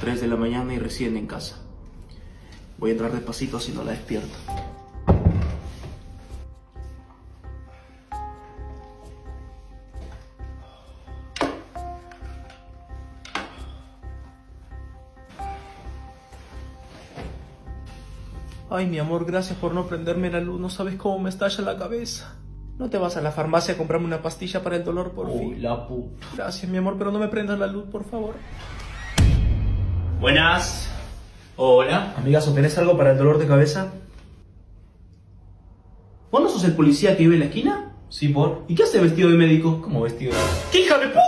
3 de la mañana y recién en casa. Voy a entrar despacito si no la despierto. Ay, mi amor, gracias por no prenderme la luz. No sabes cómo me estalla la cabeza. ¿No te vas a la farmacia a comprarme una pastilla para el dolor, por Uy, fin? la puta. Gracias, mi amor, pero no me prendas la luz, por favor. Buenas. Hola. Amigazo, ¿tenés algo para el dolor de cabeza? ¿Vos no sos el policía que vive en la esquina? Sí, por. ¿Y qué hace vestido de médico? ¿Cómo vestido? ¡Qué hija de puta!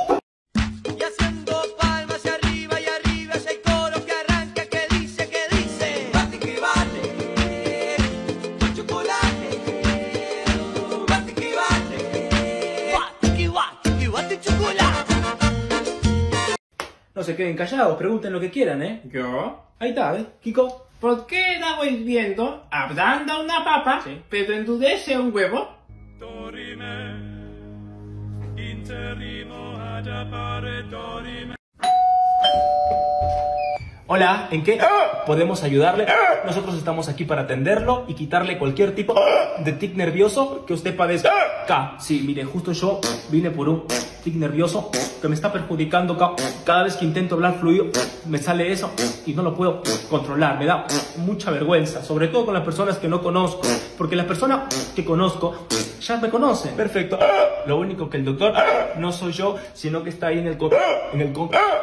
Queden callados, pregunten lo que quieran, ¿eh? ¿Yo? Ahí está, ¿eh? Kiko. ¿Por qué estamos viendo ablanda una papa, Sí. pero endurece un huevo? Dorime, interrimo ad appare dorime. Hola, ¿en qué podemos ayudarle? Nosotros estamos aquí para atenderlo y quitarle cualquier tipo de tic nervioso que usted padezca. Sí, mire, justo yo vine por un tic nervioso que me está perjudicando ca- cada vez que intento hablar fluido. Me sale eso y no lo puedo controlar. Me da mucha vergüenza, sobre todo con las personas que no conozco, porque las personas que conozco ya me conocen. Perfecto. Lo único que el doctor no soy yo, sino que está ahí en el, en el,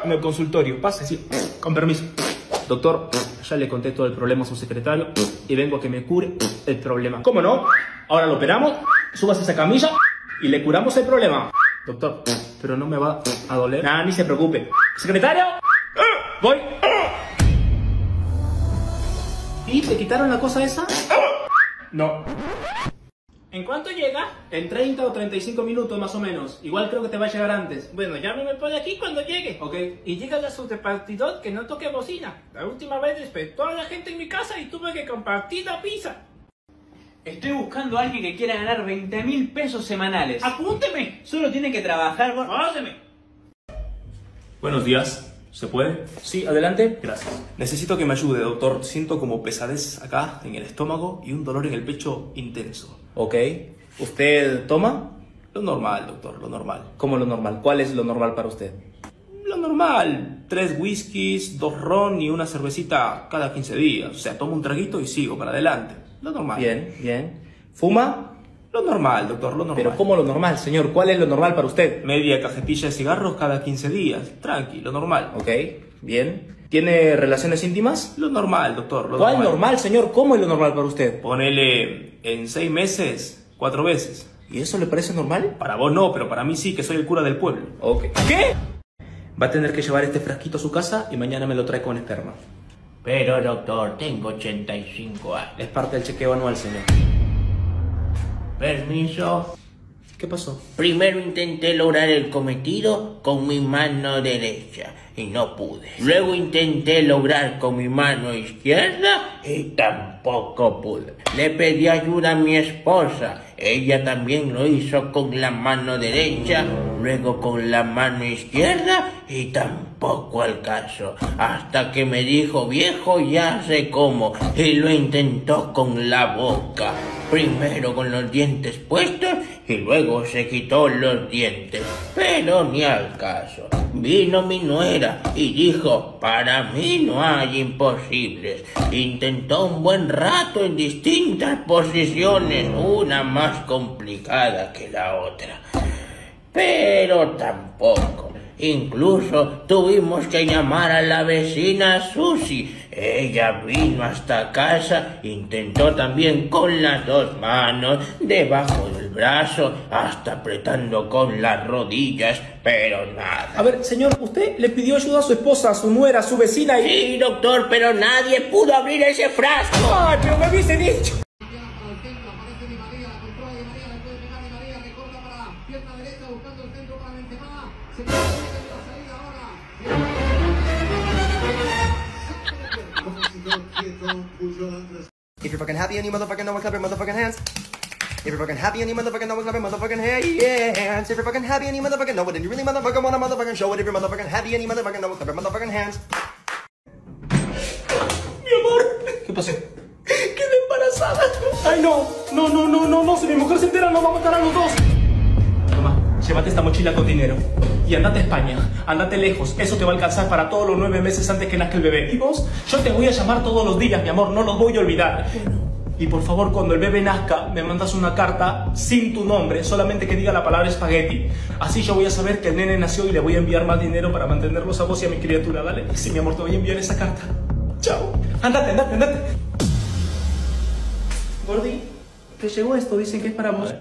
en el consultorio. Pase, sí, con permiso. Doctor, ya le conté todo el problema a su secretario y vengo a que me cure el problema. ¿Cómo no? Ahora lo operamos, subas esa camilla y le curamos el problema. Doctor, pero no me va a doler. Nada, ni se preocupe. Secretario, voy. ¿Y te quitaron la cosa esa? No. ¿En cuánto llega? En 30 o 35 minutos más o menos. Igual creo que te va a llegar antes. Bueno, llámeme por aquí cuando llegue. Ok. Y dígale a su repartidor que no toque bocina. La última vez despertó a la gente en mi casa y tuve que compartir la pizza. Estoy buscando a alguien que quiera ganar 20 mil pesos semanales. ¡Apúnteme! Solo tiene que trabajar con... ¡Conóceme! Buenos días. ¿Se puede? Sí, adelante. Gracias. Necesito que me ayude, doctor. Siento como pesadez acá en el estómago y un dolor en el pecho intenso. Ok. ¿Usted toma? Lo normal, doctor, lo normal. ¿Cómo lo normal? ¿Cuál es lo normal para usted? Lo normal. Tres whiskies, dos ron y una cervecita cada 15 días. O sea, tomo un traguito y sigo para adelante. Lo normal. Bien, bien. ¿Fuma? Lo normal, doctor, lo normal. Pero ¿cómo lo normal, señor? ¿Cuál es lo normal para usted? Media cajetilla de cigarros cada 15 días. Tranqui, lo normal. Ok, bien. ¿Tiene relaciones íntimas? Lo normal, doctor. Lo ¿Cuál normal. señor? ¿Cómo es lo normal para usted? Ponele en seis meses, cuatro veces. ¿Y eso le parece normal? Para vos no, pero para mí sí, que soy el cura del pueblo. Ok. ¿Qué? Va a tener que llevar este frasquito a su casa y mañana me lo trae con esperma. Pero doctor, tengo 85 años. Es parte del chequeo anual, señor. Permiso. ¿Qué pasó? Primero intenté lograr el cometido con mi mano derecha y no pude. Luego intenté lograr con mi mano izquierda y tampoco pude. Le pedí ayuda a mi esposa. Ella también lo hizo con la mano derecha, luego con la mano izquierda y tampoco al caso. Hasta que me dijo, viejo, ya sé cómo. Y lo intentó con la boca. Primero con los dientes puestos y luego se quitó los dientes. Pero ni al caso. Vino mi nuera y dijo, para mí no hay imposibles. Intentó un buen rato en distintas posiciones, una más complicada que la otra. Pero tampoco. Incluso tuvimos que llamar a la vecina Susi. Ella vino hasta casa, intentó también con las dos manos, debajo del brazo, hasta apretando con las rodillas, pero nada. A ver, señor, usted le pidió ayuda a su esposa, a su nuera, a su vecina y... Sí, doctor, pero nadie pudo abrir ese frasco. ¡Ay, pero me hubiese dicho! If you're fucking happy and you motherfucking know what, clap your motherfucking hands. If you're fucking happy and you motherfucking know it, clap your motherfucking hands. If you're fucking happy and you motherfucking know it, and you really motherfucking wanna motherfucking show it. If you're motherfucking happy and you motherfucking know it, clap your motherfucking hands. Mi amor. ¿Qué pasó? Quedé embarazada. Ay, no. No, no, no, no, no. Si mi mujer se entera, nos va a matar a los dos. Toma, llévate esta mochila con dinero. Y andate a España. Andate lejos. Eso te va a alcanzar para todos los nueve meses antes que nazca el bebé. ¿Y vos? Yo te voy a llamar todos los días, mi amor. No los voy a olvidar. Y por favor, cuando el bebé nazca, me mandas una carta sin tu nombre, solamente que diga la palabra espagueti. Así yo voy a saber que el nene nació y le voy a enviar más dinero para mantenerlos a vos y a mi criatura, ¿vale? Sí, mi amor, te voy a enviar esa carta. Chao. Andate, andate, andate. Gordi, te llegó esto, dicen que es para vos.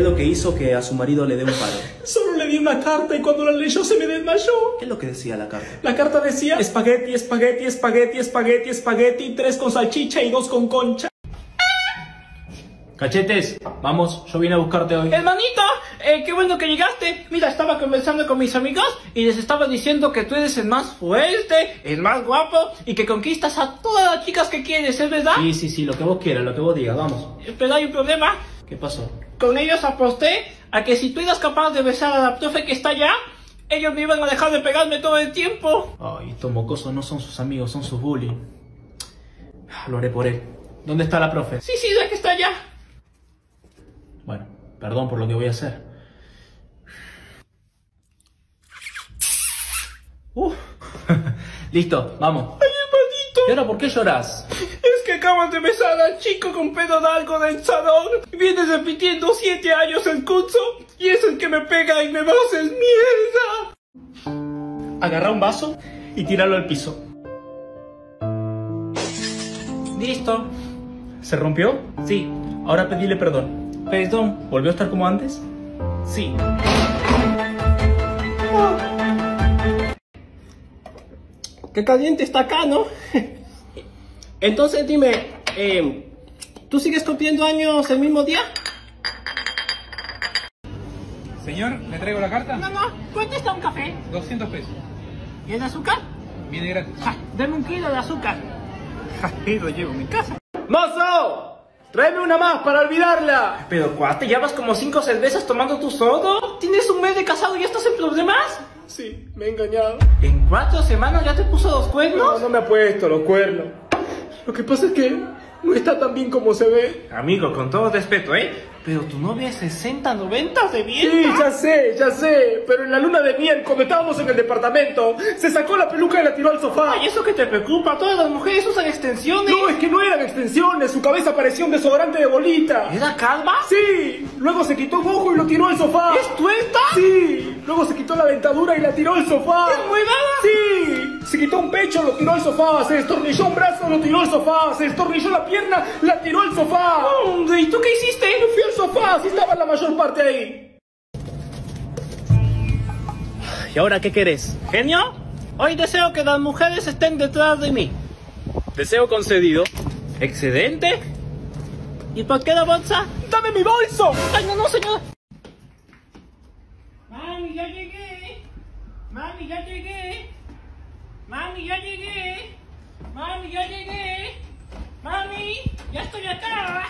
Es lo que hizo que a su marido le dé un paro? Solo le di una carta y cuando la leyó se me desmayó. ¿Qué es lo que decía la carta? La carta decía espagueti, espagueti, espagueti, espagueti, espagueti, tres con salchicha y dos con concha. Cachetes, vamos, yo vine a buscarte hoy. Hermanito, eh, qué bueno que llegaste. Mira, estaba conversando con mis amigos y les estaba diciendo que tú eres el más fuerte, el más guapo y que conquistas a todas las chicas que quieres, ¿es verdad? Sí, sí, sí, lo que vos quieras, lo que vos digas, vamos. Pero hay un problema. ¿Qué pasó? Con ellos aposté a que si tú eras capaz de besar a la profe que está allá, ellos me iban a dejar de pegarme todo el tiempo. Ay, estos mocosos no son sus amigos, son sus bullies. Lo haré por él. ¿Dónde está la profe? Sí, sí, la que está allá. Bueno, perdón por lo que voy a hacer. Uh. Listo, vamos. Ay, hermanito. ¿Y ahora por qué lloras? Acabas de besar al chico con pedo de algo del salón. Vienes repitiendo siete años el curso y es el que me pega y me va a hacer mierda. Agarra un vaso y tíralo al piso. Listo. ¿Se rompió? Sí. Ahora pedile perdón. Perdón. ¿Volvió a estar como antes? Sí. Qué caliente está acá, ¿no? Entonces dime, eh, ¿tú sigues cumpliendo años el mismo día? Señor, ¿le traigo la carta? No, no. ¿Cuánto está un café? 200 pesos. ¿Y el azúcar? Viene gratis. Ja, dame un kilo de azúcar. Ja, y lo llevo a mi casa. ¡Mozo! ¡Tráeme una más para olvidarla! Pero cuate, ¿ya vas como cinco cervezas tomando tú solo? ¿Tienes un mes de casado y ya estás en problemas? Sí, me he engañado. ¿En cuatro semanas ya te puso los No, cuernos? no me ha puesto los cuernos. Lo que pasa es que no está tan bien como se ve. Amigo, con todo respeto, ¿eh? Pero tu novia es 60, 90 de bien. Sí, ya sé, ya sé. Pero en la luna de miel, cuando estábamos en el departamento, se sacó la peluca y la tiró al sofá. Ay, ¿eso que te preocupa? Todas las mujeres usan extensiones. No, es que no eran extensiones. Su cabeza parecía un desodorante de bolita. ¿Era calva? Sí. Luego se quitó un ojo y lo tiró al sofá. ¿Es tuerta? Sí. Luego se quitó la dentadura y la tiró al sofá. ¿Es muy dada? Sí. Se quitó un pecho, lo tiró al sofá. Se destornilló un brazo, lo tiró al sofá. Se destornilló la pierna, la tiró al sofá. ¿y tú qué hiciste? Fui al sofá, así estaba la mayor parte ahí. ¿Y ahora qué querés? ¿Genio? Hoy deseo que las mujeres estén detrás de mí. Deseo concedido. ¿Excedente? ¿Y por qué la bolsa? ¡Dame mi bolso! ¡Ay, no, no, señor! Mami, ya llegué. Mami, ya llegué. Mami, ya llegué. Mami, ya llegué. Mami, ya estoy acá.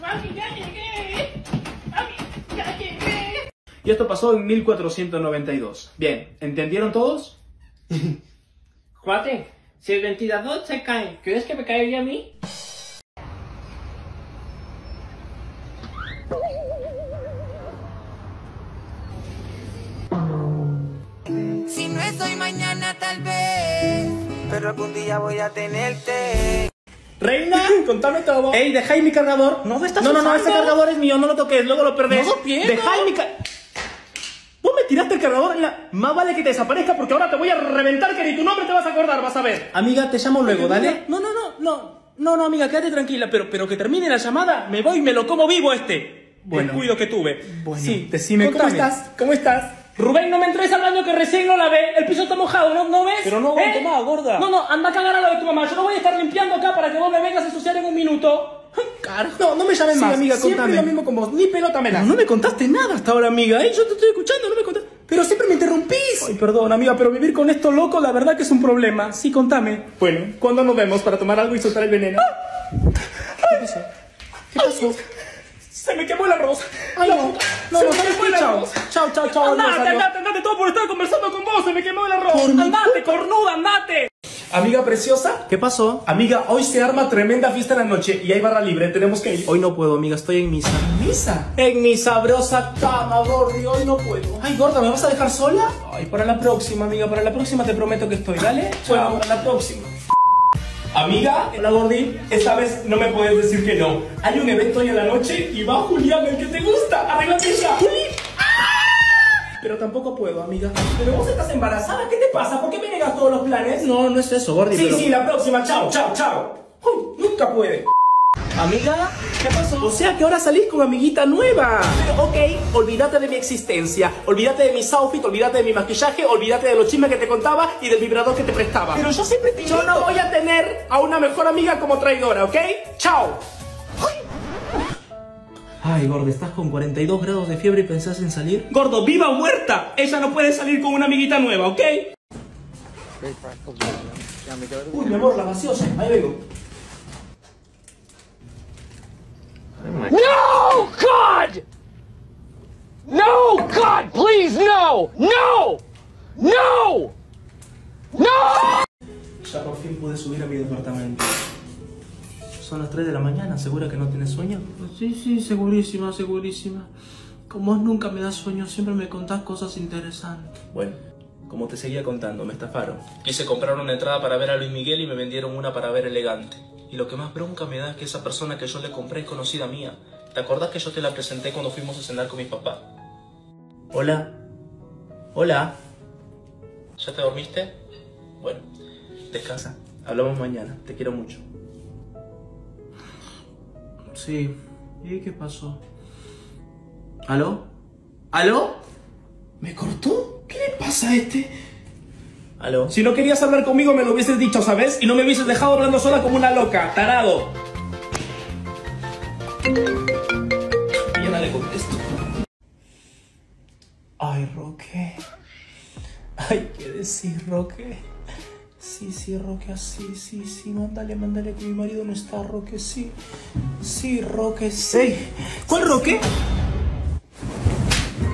Mami, ya llegué. Mami, ya llegué. Y esto pasó en 1492. Bien, ¿entendieron todos? Cuate, si el ventilador se cae, ¿crees que me caería a mí? Si no es hoy, mañana tal vez. Pero algún día voy a tenerte. Reina, contame todo. Ey, dejáis mi cargador. No, estás No, no, no, ese cargador es mío, no lo toques, luego lo perdés. No lo pierdo. Dejáis mi ca- Vos me tiraste el cargador en la... Más vale que te desaparezca porque ahora te voy a reventar que ni tu nombre te vas a acordar, vas a ver. Amiga, te llamo luego, dale. No, no, no, no. No, no, amiga, quédate tranquila, pero, pero que termine la llamada, me voy y me lo como vivo este. Bueno. El cuido que tuve. Bueno, sí, decime, ¿cómo contame. estás? ¿Cómo estás? Rubén, no me entres al baño que recién no la ve. El piso está mojado, ¿no, ¿No ves? Pero no aguanto ¿Eh? más, gorda. No, no, anda a cagar a lo de tu mamá. Yo no voy a estar limpiando acá para que vos me vengas a ensuciar en un minuto. Caro. No, no me llames Sí, más. amiga, Siempre contame. lo mismo con vos. Ni pelota me la. No me contaste nada hasta ahora, amiga. ¿eh? Yo te estoy escuchando, no me contaste. Pero siempre me interrumpís. Ay, perdón, amiga, pero vivir con esto loco, la verdad que es un problema. Sí, contame. Bueno, ¿cuándo nos vemos para tomar algo y soltar el veneno? ¿Qué pasó? ¿Qué pasó? Se me quemó el arroz. Ay, no. No, no, ¿sabes qué? Chao. Chao, chao, chao. Andate, andate, andate, todo por estar conversando con vos. Se me quemó el arroz. andate, cornuda, andate. Amiga preciosa. ¿Qué pasó? Amiga, hoy se arma tremenda fiesta en la noche y hay barra libre. Tenemos que ir. Hoy no puedo, amiga. Estoy en misa. ¿Misa? En mi sabrosa cama, Gordi. Hoy no puedo. Ay, gorda, ¿me vas a dejar sola? Ay, para la próxima, amiga. Para la próxima te prometo que estoy, ¿dale? Bueno, para la próxima. Amiga, hola Gordi, esta vez no me puedes decir que no. Hay un evento hoy en la noche y va Julián, el que te gusta. Arréglate ya. Pero tampoco puedo, amiga. Pero vos estás embarazada, ¿qué te pasa? ¿Por qué me negas todos los planes? No, no es eso, Gordi. Sí, sí, la próxima. Chao, chao, chao. Uy, nunca puede. Amiga, ¿qué pasó? O sea que ahora salís con amiguita nueva. Pero ok, olvídate de mi existencia, olvídate de mis outfits, olvídate de mi maquillaje, olvídate de los chismes que te contaba y del vibrador que te prestaba. Pero yo siempre te Yo no voy a tener a una mejor amiga como traidora, ¿ok? Chao. Ay, gordo, estás con 42 grados de fiebre y pensás en salir. Gordo, viva o muerta. Ella no puede salir con una amiguita nueva, ¿ok? Uy, mi amor, la gaseosa. Ahí vengo. No, God! No, God, please, no! No! No! No! Ya por fin pude subir a mi departamento. Son las 3 de la mañana, ¿segura que no tienes sueño? Sí, sí, segurísima, segurísima. Como vos nunca me das sueño, siempre me contás cosas interesantes. Bueno, como te seguía contando, me estafaron. Quise comprar una entrada para ver a Luis Miguel y me vendieron una para ver Elegante. Y lo que más bronca me da es que esa persona que yo le compré es conocida mía. ¿Te acordás que yo te la presenté cuando fuimos a cenar con mi papá? Hola. Hola. ¿Ya te dormiste? Bueno, descansa. Hablamos mañana. Te quiero mucho. Sí. ¿Y qué pasó? ¿Aló? ¿Aló? ¿Me cortó? ¿Qué le pasa a este? ¿Aló? Si no querías hablar conmigo me lo hubieses dicho, ¿sabes? Y no me hubieses dejado hablando sola como una loca, tarado. Y ya no le contesto. Ay, Roque. Ay, ¿qué decir, Roque? Sí, sí, Roque, así, sí, sí, mándale, mándale que mi marido no está, Roque, sí. Sí, Roque, sí. ¿Cuál Roque?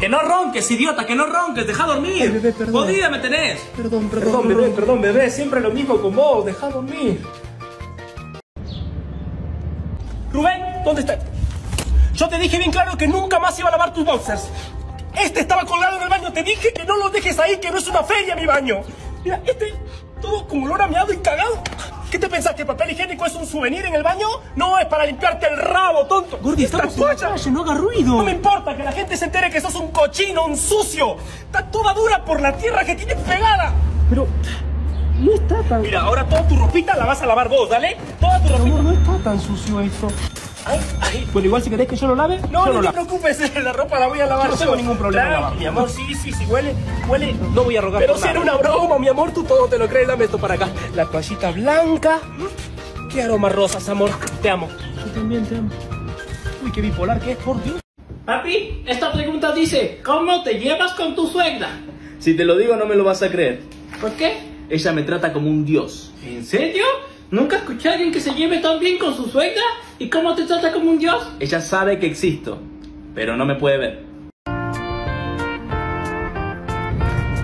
Que no ronques, idiota, que no ronques, deja dormir. bebé, perdón. Me tenés. Perdón, perdón, perdón, bebé, perdón, bebé, siempre lo mismo con vos, deja dormir. Rubén, ¿dónde está? Yo te dije bien claro que nunca más iba a lavar tus boxers. Este estaba colgado en el baño, te dije que no lo dejes ahí, que no es una feria mi baño. Mira, este, todo con olor a meado y cagado. ¿Qué te pensás, que el papel higiénico es un souvenir en el baño? No, es para limpiarte el rabo, tonto. Gordi, estamos en la calle, no haga ruido. No me importa que la gente se entere que sos un cochino, un sucio. Está toda dura por la tierra que tienes pegada. Pero no está tan... Mira, ahora toda tu ropita la vas a lavar vos, ¿dale? Toda tu ropita. no está tan sucio esto. Ay, ay. Bueno, igual si querés que yo lo lave, no, no te preocupes, la ropa la voy a lavar. No tengo ningún problema. mi amor, sí, sí, sí, huele, huele. No voy a rogar Pero si era una broma, mi amor, tú todo te lo crees. Dame esto para acá. La toallita blanca. Qué aroma rosas, amor. Te amo. Yo también te amo. Uy, qué bipolar que es, por Dios. Papi, esta pregunta dice, ¿cómo te llevas con tu suegra? Si te lo digo no me lo vas a creer. ¿Por qué? Ella me trata como un dios. ¿En serio? ¿Nunca escuché a alguien que se lleve tan bien con su suegra? ¿Y cómo te trata como un dios? Ella sabe que existo, pero no me puede ver.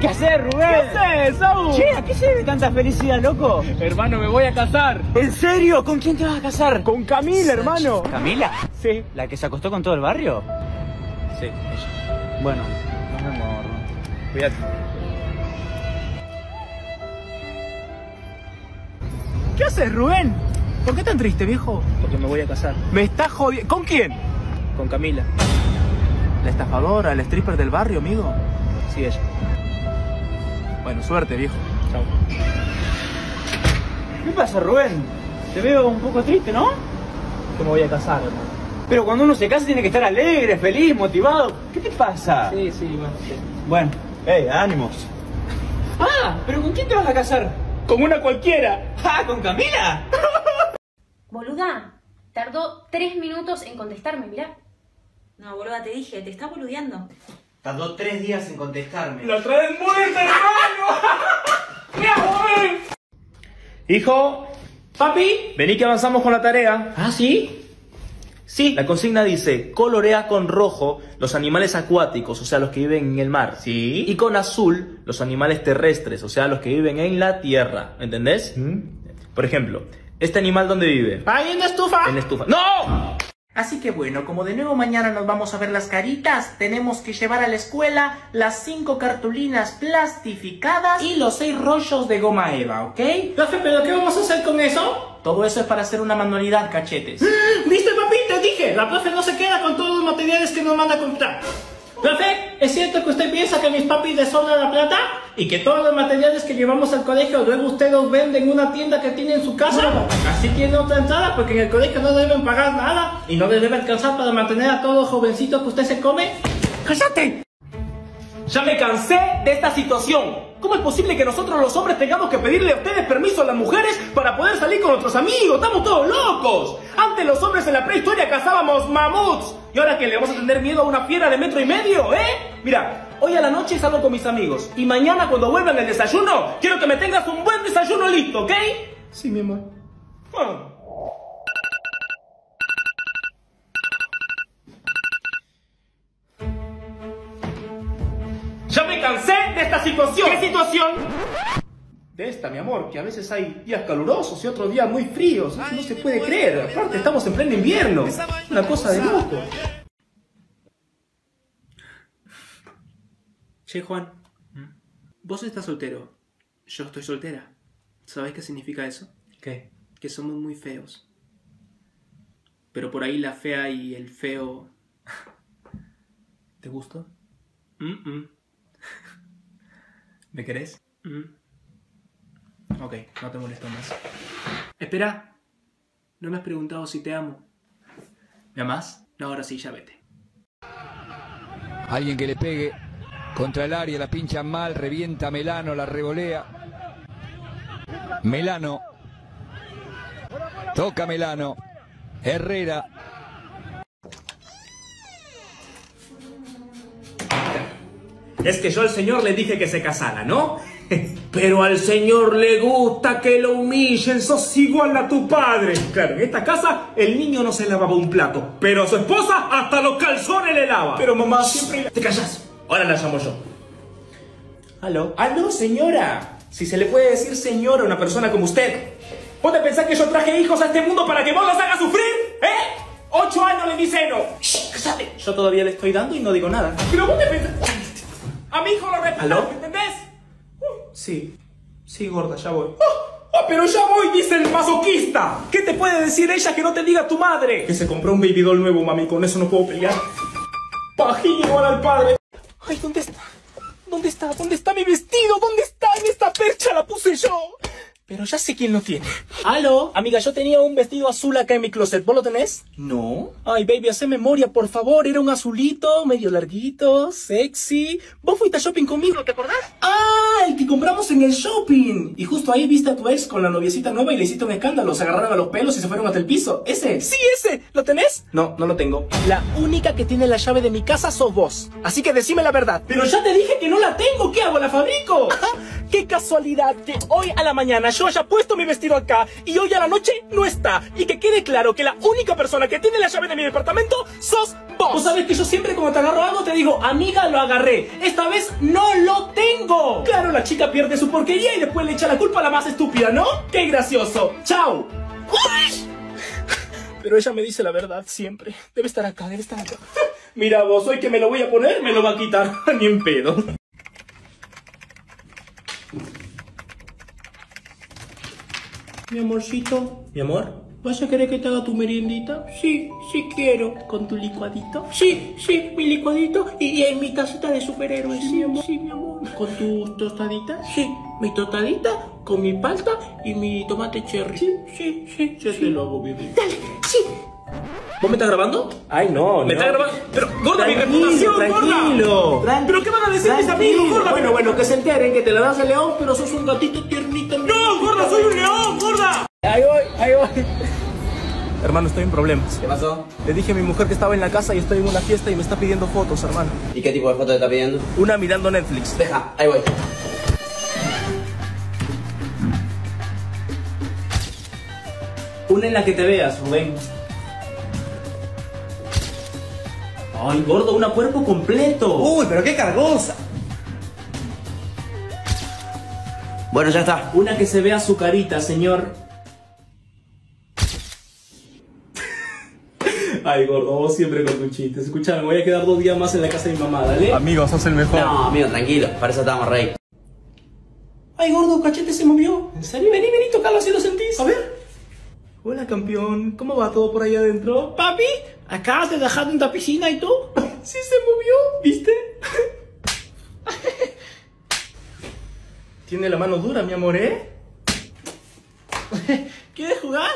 ¿Qué haces, Rubén? ¿Qué haces, Saúl? Che, ¿a qué se debe tanta felicidad, loco? Hermano, me voy a casar. ¿En serio? ¿Con quién te vas a casar? Con Camila, hermano. ¿Camila? Sí. ¿La que se acostó con todo el barrio? Sí, ella. Bueno, nos vemos, hermano. Cuídate. ¿Qué haces, Rubén? ¿Por qué tan triste, viejo? Porque me voy a casar Me estás jodiendo. ¿Con quién? con Camila. La estafadora, el stripper del barrio, amigo. Sí, ella. Bueno, suerte, viejo. Chao. ¿Qué pasa, Rubén? Te veo un poco triste, ¿no? Que me voy a casar, hermano. Pero cuando uno se casa tiene que estar alegre, feliz, motivado. ¿Qué te pasa? Sí, sí, bueno, sí. Bueno, hey, ánimos. Ah, pero ¿con quién te vas a casar? Con una cualquiera. Ah, ¿con Camila? Boluda, tardó tres minutos en contestarme, mirá. No, boluda, te dije, te está boludeando. Tardó tres días en contestarme. ¡La traen muerta, hermano! ¡Me hago Hijo, Papi. vení que avanzamos con la tarea. ¿Ah, sí? Sí, la consigna dice, colorea con rojo los animales acuáticos, o sea, los que viven en el mar. Sí. Y con azul los animales terrestres, o sea, los que viven en la tierra. ¿Me entendés? Por ejemplo, ¿este animal dónde vive? ¿Ahí en la estufa? En la estufa. ¡No! Así que bueno, como de nuevo mañana nos vamos a ver las caritas, tenemos que llevar a la escuela las cinco cartulinas plastificadas y los seis rollos de goma eva, ¿ok? Profe, ¿pero qué vamos a hacer con eso? Todo eso es para hacer una manualidad, cachetes. ¿Viste, papi? Te dije, la profe no se queda con todos los materiales que nos manda a comprar. Profe, ¿es cierto que usted piensa que mis papis les sobra la plata? ¿Y que todos los materiales que llevamos al colegio luego usted los vende en una tienda que tiene en su casa? Así tiene otra entrada porque en el colegio no deben pagar nada y no les debe alcanzar para mantener a todos los jovencitos que usted se come. ¡Cállate! Ya me cansé de esta situación. ¿Cómo es posible que nosotros los hombres tengamos que pedirle a ustedes permiso a las mujeres para poder salir con nuestros amigos? Estamos todos locos. Antes los hombres en la prehistoria cazábamos mamuts. ¿Y ahora que le vamos a tener miedo a una fiera de metro y medio, eh? Mira, hoy a la noche salgo con mis amigos. Y mañana cuando vuelvan el desayuno, quiero que me tengas un buen desayuno listo, ¿ok? Sí, mi amor. Ah. Ya me cansé de esta situación. ¿Qué situación? De esta, mi amor, que a veces hay días calurosos y otros días muy fríos. No se puede creer. Aparte, estamos en pleno invierno. Una cosa de loco. Che, Juan. Vos estás soltero. Yo estoy soltera. ¿Sabes qué significa eso? ¿Qué? Que somos muy feos. Pero por ahí la fea y el feo... ¿Te gustó? Mm, mm, ¿Me querés? mm. Ok, no te molesto más. Espera. No me has preguntado si te amo. ¿Me amás? No, ahora sí, ya vete. Alguien que le pegue contra el área, la pincha mal, revienta a Melano, la revolea. Melano. Toca Melano. Herrera. Es que yo al señor le dije que se casara, ¿no? Pero al señor le gusta que lo humillen, sos igual a tu padre. Claro, en esta casa el niño no se lavaba un plato, pero su esposa hasta los calzones le lava. Pero mamá siempre... Te callas. Ahora la llamo yo. ¿Aló? ¡Aló, señora! Si se le puede decir señora a una persona como usted. ¿Vos te pensás que yo traje hijos a este mundo para que vos los hagas sufrir? ¿Eh? ¡Ocho años de mi seno! ¡Shh! ¡Cállate! Yo todavía le estoy dando y no digo nada. Pero vos te pensás... A mi hijo lo respetas, ¿Aló? ¿me entendés? Sí. Sí, gorda, ya voy. ¡Ah, pero ya voy, dice el masoquista! ¿Qué te puede decir ella que no te diga tu madre? Que se compró un baby doll nuevo, mami. Con eso no puedo pelear. Pajín igual al padre. Ay, ¿dónde está? ¿Dónde está? ¿Dónde está mi vestido? ¿Dónde está? En esta percha la puse yo. Pero ya sé quién lo tiene. ¿Aló? Amiga, yo tenía un vestido azul acá en mi closet. ¿Vos lo tenés? No. Ay, baby, hace memoria, por favor. Era un azulito, medio larguito, sexy. ¿Vos fuiste a shopping conmigo, te acordás? Ah, el que compramos en el shopping. Y justo ahí viste a tu ex con la noviecita nueva y le hiciste un escándalo. Se agarraron a los pelos y se fueron hasta el piso. ¿Ese? Sí, ese. ¿Lo tenés? No, no lo tengo. La única que tiene la llave de mi casa sos vos. Así que decime la verdad. Pero ya te dije que no la tengo. ¿Qué hago? ¿La fabrico? Qué casualidad que hoy a la mañana yo haya puesto mi vestido acá y hoy a la noche no está. Y que quede claro que la única persona que tiene la llave de mi departamento sos vos. Vos sabés que yo siempre cuando te agarro algo te digo, amiga, lo agarré. Esta vez no lo tengo. Claro, la chica pierde su porquería y después le echa la culpa a la más estúpida, ¿no? ¡Qué gracioso! ¡Chao! Pero ella me dice la verdad siempre. Debe estar acá, debe estar acá. Mira vos, hoy que me lo voy a poner, me lo va a quitar. Ni en pedo. Mi amorcito, Mi amor, ¿vas a querer que te haga tu meriendita? Sí, sí quiero. ¿Con tu licuadito? Sí, sí, mi licuadito. Y, y en mi tacita de superhéroes. Sí, mi amor. Sí, mi amor. ¿Con tus tostaditas? Sí, mi tostadita, con mi palta y mi tomate cherry. Sí, sí, sí. yo sí. te lo hago, bebé. Dale, sí. ¿Vos me estás grabando? Ay, no, ¿Me no. estás grabando? Pero, gorda, mi Tranquilo, reputación, tranquilo. gorda. ¿Pero qué van a decir mis amigos, gorda? Bueno, bueno, que se enteren que te la das al león, pero sos un gatito tiernito. ¡No, gorda, soy un león, gorda! Ahí voy, ahí voy. Hermano, estoy en problemas. ¿Qué pasó? Le dije a mi mujer que estaba en la casa y estoy en una fiesta y me está pidiendo fotos, hermano. ¿Y qué tipo de foto te está pidiendo? Una mirando Netflix. Deja, ahí voy. Una en la que te veas, Rubén. Ay, gordo, una cuerpo completo. Uy, pero qué cargosa. Bueno, ya está. Una que se vea su carita, señor. Ay, gordo, vos siempre con tus chistes. Escuchame, me voy a quedar dos días más en la casa de mi mamá, dale. Amigo, sos el mejor. No, amigo, tranquilo. Para eso estábamos rey. Ay, gordo, cachete se movió. ¿En serio? Vení, vení, tocalo si lo sentís. A ver. Hola, campeón. ¿Cómo va todo por ahí adentro? Papi, acabas de dejar en la piscina y tú. Sí se movió, ¿viste? Tiene la mano dura, mi amor, ¿eh? ¿Quieres jugar?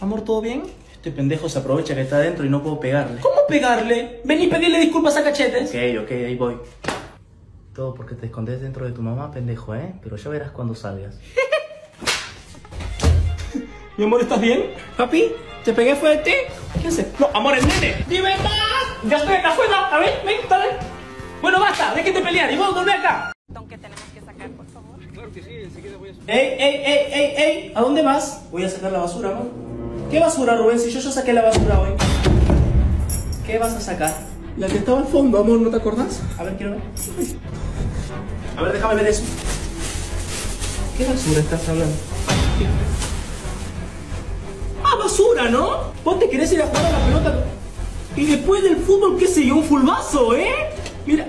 Amor, ¿todo bien? Este pendejo se aprovecha que está adentro y no puedo pegarle. ¿Cómo pegarle? Vení, pedirle disculpas a cachetes. Ok, ok, ahí voy. Todo porque te escondes dentro de tu mamá, pendejo, ¿eh? Pero ya verás cuando salgas. Mi amor, ¿estás bien? Papi, ¿te pegué fuerte? ¿Qué haces? No, amor, el nene. ¡Dime más! Ya estoy acá afuera. A ver, ven, dale. Bueno, basta, déjate pelear y vos volvé acá. Aunque tenemos que sacar, por favor. ¡Ey, ey, ey, ey, ey! ¿A dónde vas? Voy a sacar la basura, amor. ¿Qué basura, Rubén? Si yo ya saqué la basura hoy. ¿Qué vas a sacar? La que estaba al fondo, amor, ¿no te acordás? A ver, quiero ver. A ver, déjame ver eso. ¿Qué basura estás hablando? Ah, basura, ¿no? ¿Vos te querés ir a jugar a la pelota? Y después del fútbol, qué sé yo, un fulbazo, ¿eh? Mira,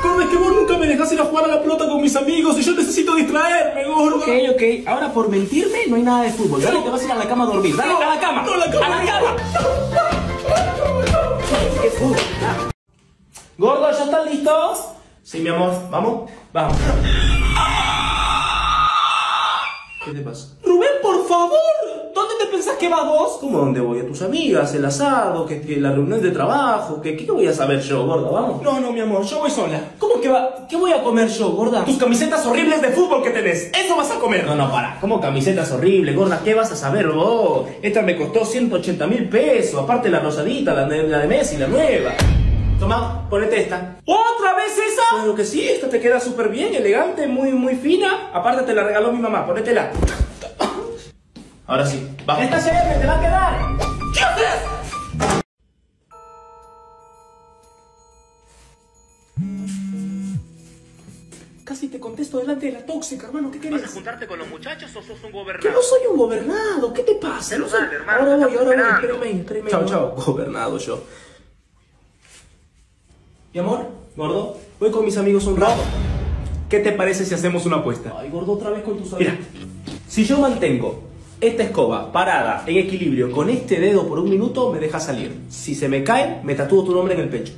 gordo, es que vos nunca me dejás ir a jugar a la pelota con mis amigos y yo necesito distraerme, gordo. Ok, ok. Ahora por mentirme no hay nada de fútbol. Dale, te vas a ir a la cama a dormir. Dale, a la cama. no, la cama. A la cama. ¿Qué fútbol? Ah. Gordo, ¿ya están listos? Sí, mi amor, ¿vamos? Vamos. ¿Qué te pasa? Rubén, por favor. ¿Dónde te pensás que vas vos? ¿Cómo dónde voy? ¿A tus amigas? ¿El asado? ¿Que, que la reunión de trabajo? ¿Qué, ¿Qué voy a saber yo, gordo? Vamos. No, no, mi amor, yo voy sola. ¿Cómo que va? ¿Qué voy a comer yo, gorda? Tus camisetas horribles de fútbol que tenés, eso vas a comer. No, no, para. ¿Cómo camisetas horribles, gorda? ¿Qué vas a saber vos? Esta me costó 180 mil pesos. Aparte la rosadita, la de, la de Messi, la nueva. Toma, ponete esta. ¿Otra vez esa? Claro que sí, esta te queda súper bien, elegante, muy, muy fina. Aparte te la regaló mi mamá, ponétela. Ahora sí, va. Esta se te va a quedar. ¿Qué haces? Casi te contesto delante de la tóxica, hermano, ¿qué querés? juntarte con los muchachos o sos un Que no soy un gobernado, ¿qué te pasa? No soy- Ahora voy, ahora voy, espérame espérame. Chao, chao, gobernado yo. Mi amor, gordo, voy con mis amigos un rato. ¿Qué te parece si hacemos una apuesta? Ay, gordo, otra vez con tus Mira, amigos. si yo mantengo esta escoba parada en equilibrio con este dedo por un minuto, me deja salir. Si se me cae, me tatúo tu nombre en el pecho.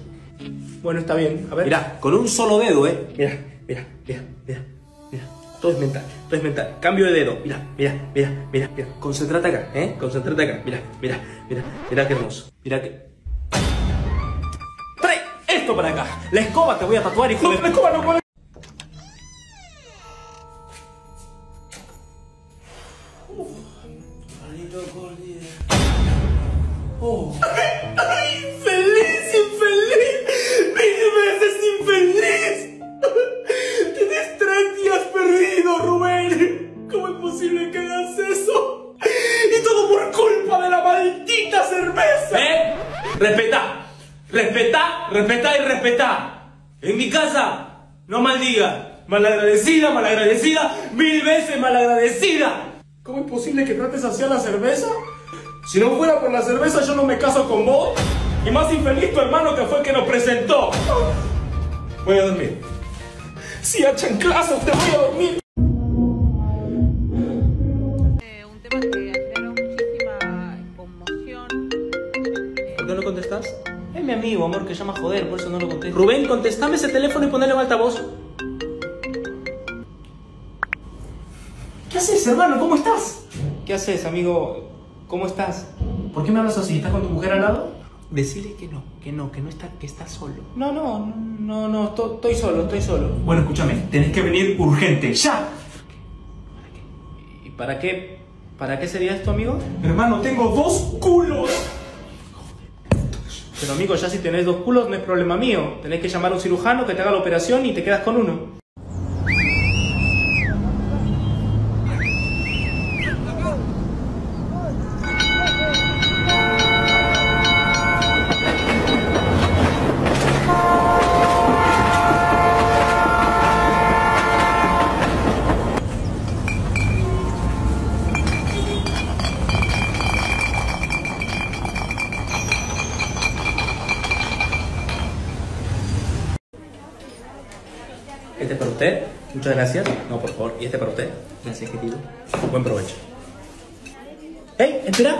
Bueno, está bien. A ver. Mira, con un solo dedo, eh. Mira, mira, mira, mira, mira. Todo es mental, todo es mental. Cambio de dedo. Mira, mira, mira, mira, mira. Concéntrate acá, eh. Concéntrate acá. Mira, mira, mira, mira qué hermoso. Mira que. Trae esto para acá. La escoba te voy a tatuar, hijo de. La escoba no puede. Oh. ¡Ay, infeliz, infeliz! ¡Mil veces infeliz! Tienes tres días perdido, Rubén. ¿Cómo es posible que hagas eso? Y todo por culpa de la maldita cerveza. ¿Eh? Respetá. Respetá, respetá y respetá. En mi casa, no maldiga. Malagradecida, malagradecida, mil veces malagradecida. ¿Cómo es posible que trates así a la cerveza? Si no fuera por la cerveza, yo no me caso con vos. Y más infeliz tu hermano que fue el que nos presentó. Voy a dormir. Si a chanclazos te voy a dormir. un tema que generó muchísima conmoción. ¿Por qué no contestás? Es mi amigo, amor, que llama a joder, por eso no lo contesto. Rubén, contestame ese teléfono y ponelo en altavoz. ¿Qué haces, hermano? ¿Cómo estás? ¿Qué haces, amigo? ¿Cómo estás? ¿Por qué me hablas así? ¿Estás con tu mujer al lado? Decile que no, que no, que no está, que está solo. No, no, no, no, estoy, estoy solo, estoy solo. Bueno, escúchame, tenés que venir urgente, ya. ¿Y para qué? ¿Para qué sería esto, amigo? Hermano, tengo dos culos. Pero amigo, ya si tenés dos culos no es problema mío. Tenés que llamar a un cirujano que te haga la operación y te quedas con uno. Este es para usted. Muchas gracias. No, por favor. Y este para usted. Gracias, querido. Buen provecho. ¡Ey! Espera.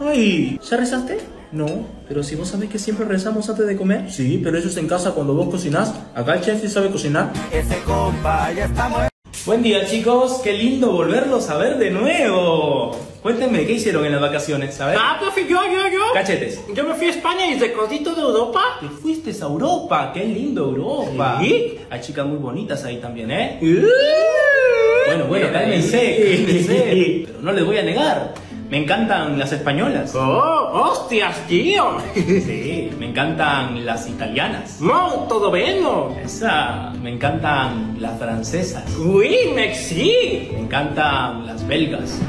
¡Ay! ¿Ya rezaste? No, pero si vos sabés que siempre rezamos antes de comer. Sí, pero eso es en casa cuando vos cocinás. Acá el chef sí sabe cocinar. Ese compa ya está muerto. Buen día, chicos. Qué lindo volverlos a ver de nuevo. Cuéntenme, ¿qué hicieron en las vacaciones? ¿Sabes? Ah, profe, yo, yo, yo. Cachetes. Yo me fui a España y recordito de Europa. Te fuiste a Europa. Qué lindo Europa. Sí. Hay chicas muy bonitas ahí también, ¿eh? Uh. Bueno, bueno, cálmense, cálmense. Pero no les voy a negar. Me encantan las españolas. Oh, hostias, tío. Sí, me encantan las italianas. No, todo bueno. Esa, me encantan las francesas. Oui, merci. Me encantan las belgas.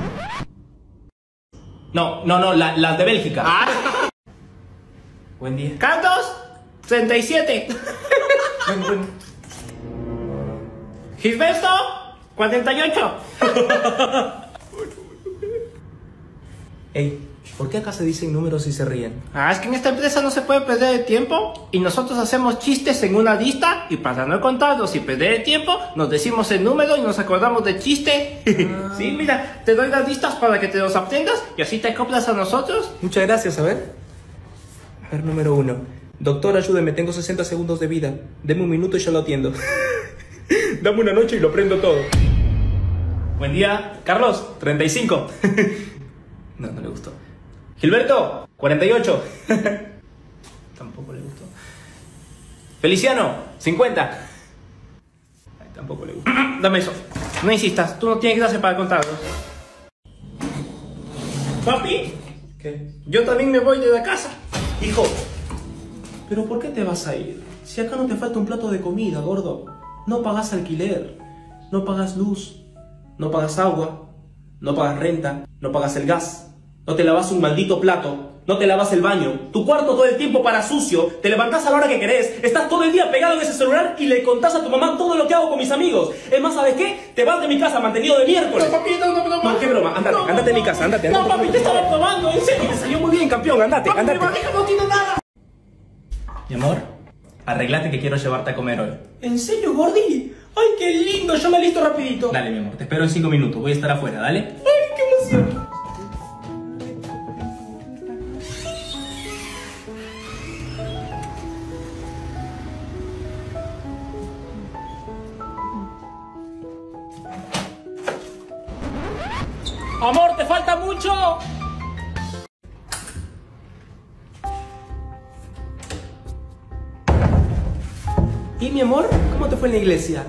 No, no, no, la- las de Bélgica. Ah. Buen día. Carlos, 37. Buen, buen. Gilberto, 48. Ey, ¿por qué acá se dicen números y se ríen? Ah, es que en esta empresa no se puede perder el tiempo y nosotros hacemos chistes en una lista y para no contarlos y perder el tiempo, nos decimos el número y nos acordamos del chiste. sí, mira, te doy las listas para que te los aprendas y así te acoplas a nosotros. Muchas gracias, a ver. A ver, número uno. Doctor, ayúdeme, tengo 60 segundos de vida. Deme un minuto y yo lo atiendo. Dame una noche y lo prendo todo. Buen día, Carlos, 35. no, no le gustó. Gilberto, 48. tampoco le gustó. Feliciano, 50. Ay, tampoco le gustó. Dame eso. No insistas, tú no tienes clase para contarlos. Papi, ¿Qué? yo también me voy de la casa. Hijo, ¿pero por qué te vas a ir? Si acá no te falta un plato de comida, gordo. No pagas alquiler, no pagas luz, no pagas agua, no pagas renta, no pagas el gas, no te lavas un maldito plato, no te lavas el baño, tu cuarto todo el tiempo para sucio, te levantás a la hora que querés, estás todo el día pegado en ese celular y le contás a tu mamá todo lo que hago con mis amigos. Es más, ¿sabes qué? Te vas de mi casa mantenido de miércoles. No, papi, no, no, no, No, qué broma, andate, No, andate de mi casa, andate, No, papi, te estaba probando, en serio. Te salió muy bien, campeón, andate, Papi, andate. mi barriga no tiene nada. Mi amor, arreglate que quiero llevarte a comer hoy. ¿En serio, Gordi? ¡Ay, qué lindo! Yo me listo rapidito. Dale, mi amor, te espero en cinco minutos. Voy a estar afuera, dale. ¡Ay, iglesia?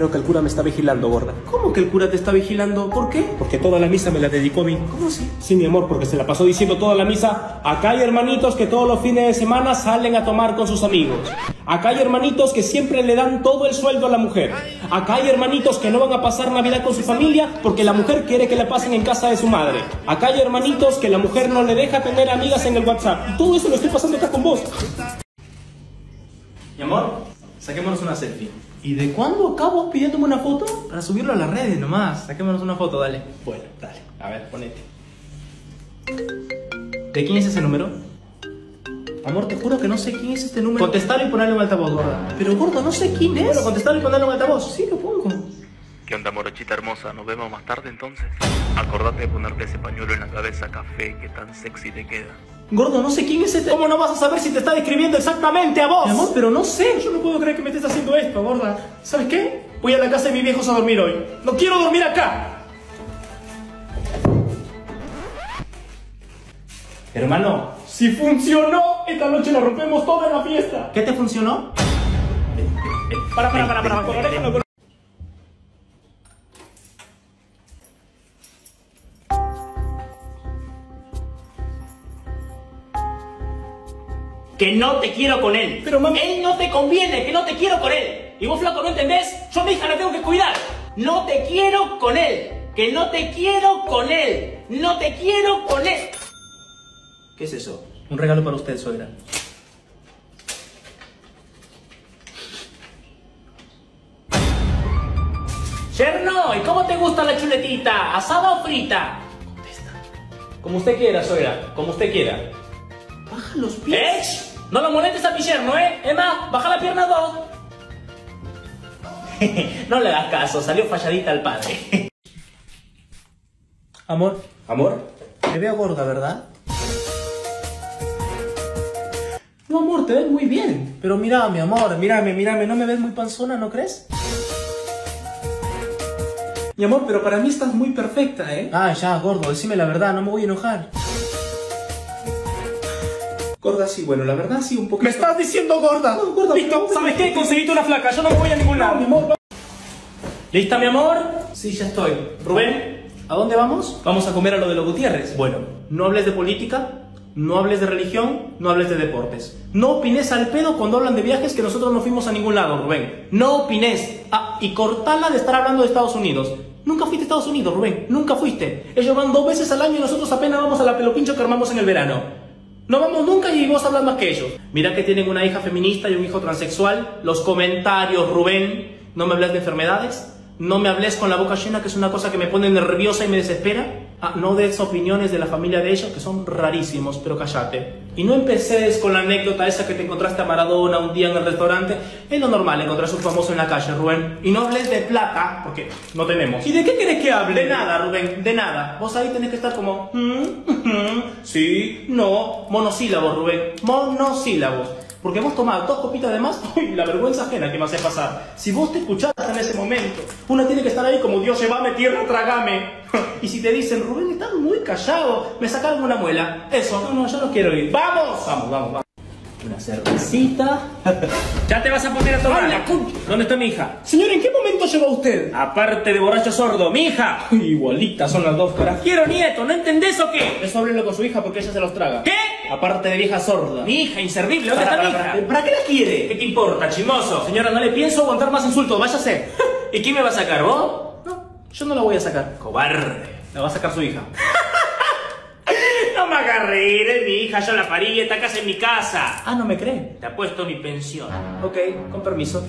Creo que el cura me está vigilando, gorda. ¿Cómo que el cura te está vigilando? ¿Por qué? Porque toda la misa me la dedicó a mí. ¿Cómo así? Sí, mi amor, porque se la pasó diciendo toda la misa. Acá hay hermanitos que todos los fines de semana salen a tomar con sus amigos. Acá hay hermanitos que siempre le dan todo el sueldo a la mujer. Acá hay hermanitos que no van a pasar Navidad con su familia porque la mujer quiere que la pasen en casa de su madre. Acá hay hermanitos que la mujer no le deja tener amigas en el WhatsApp. Y todo eso lo estoy pasando acá con vos. Mi amor, saquémonos una selfie. ¿Y de cuándo acabo pidiéndome una foto? Para subirlo a las redes nomás. Saquémonos una foto, dale. Bueno, dale. A ver, ponete. ¿De quién es ese número? Amor, te juro que no sé quién es este número. Contestalo y ponerlo en altavoz, gorda. Pero gordo, no sé quién es. Bueno, contestalo y ponerlo en altavoz. Sí, lo pongo. ¿Qué onda, morochita hermosa? ¿Nos vemos más tarde entonces? Acordate de ponerte ese pañuelo en la cabeza café que tan sexy te queda. Gordo, no sé quién es este. ¿Cómo no vas a saber si te está describiendo exactamente a vos? Mi amor, pero no sé. Yo no puedo creer que me estés haciendo esto, gorda. ¿Sabes qué? Voy a la casa de mis viejos a dormir hoy. No quiero dormir acá. Hermano, si funcionó, esta noche la rompemos toda en la fiesta. ¿Qué te funcionó? Para, para, para, para, Que no te quiero con él. Pero mami. Él no te conviene, que no te quiero con él. Y vos, flaco, ¿no entendés? Yo a mi hija la tengo que cuidar. No te quiero con él. Que no te quiero con él. No te quiero con él. ¿Qué es eso? Un regalo para usted, suegra. Cherno, ¿y cómo te gusta la chuletita? ¿Asada o frita? Como usted quiera, suegra. Como usted quiera. Baja los pies. No lo molestes a mi yerno, ¿eh? Emma, baja la pierna dos. no le hagas caso, salió falladita al padre. Amor. Amor. Te veo gorda, ¿verdad? No, amor, te ves muy bien. Pero mira, mi amor, mírame, mírame, ¿no me ves muy panzona, no crees? Mi amor, pero para mí estás muy perfecta, ¿eh? Ah, ya, gordo, decime la verdad, no me voy a enojar. Gorda, sí, bueno, la verdad sí, un poquito. ¡Me estás diciendo gorda! No, gorda, Listo, pero- ¿sabes qué? Conseguiste una flaca, yo no me voy a ningún lado. mi amor, ¿Lista, mi amor? Sí, ya estoy. Rubén, ¿A dónde vamos? vamos a comer a lo de los Gutiérrez. Bueno, no hables de política, no hables de religión, no hables de deportes. No opines al pedo cuando hablan de viajes que nosotros no fuimos a ningún lado, Rubén. No opines. Ah, y cortala de estar hablando de Estados Unidos. Nunca fuiste a Estados Unidos, Rubén. Nunca fuiste. Ellos van dos veces al año y nosotros apenas vamos a la pelopincho que armamos en el verano. No vamos nunca y vos hablas más que ellos. Mira que tienen una hija feminista y un hijo transexual. Los comentarios, Rubén. No me hables de enfermedades. No me hables con la boca llena, que es una cosa que me pone nerviosa y me desespera. Ah, no des opiniones de la familia de ellos, que son rarísimos, pero cállate. Y no empeces con la anécdota esa que te encontraste a Maradona un día en el restaurante. Es lo normal encontrarse un famoso en la calle, Rubén. Y no hables de plata, porque no tenemos. ¿Y de qué querés que hable? De nada, Rubén, de nada. Vos ahí tenés que estar como... "Mm, ujú, sí, no, monosílabos, Rubén, monosílabos. Porque hemos tomado dos copitas de más y la vergüenza ajena que me hace pasar. Si vos te escuchaste en ese momento, una tiene que estar ahí como Dios llévame tierra, trágame. Y si te dicen, Rubén, estás muy callado, me sacaron una muela. Eso, no, no, yo no quiero ir. ¡Vamos! Vamos, vamos, vamos. Una cervecita. Ya te vas a poner a tomar. Ay, la concha. ¿Dónde está mi hija? Señor, ¿en qué momento llegó usted? Aparte de borracho sordo, mi hija. Igualitas son las dos, carajo. Quiero nieto, ¿no entendés o qué? Eso háblenlo con su hija porque ella se los traga. ¿Qué? Aparte de vieja sorda. Mi hija, inservible, ¿dónde Para, está mi hija? para. ¿Para qué la quiere? ¿Qué te importa, chismoso? Señora, no le pienso aguantar más insultos, váyase. ¿Y quién me va a sacar, vos? Yo no la voy a sacar. Cobarde. La va a sacar su hija. No me agarré, eres mi hija, yo la parí, esta casa es mi casa. Ah, ¿no me cree? Te apuesto mi pensión. Ok, con permiso.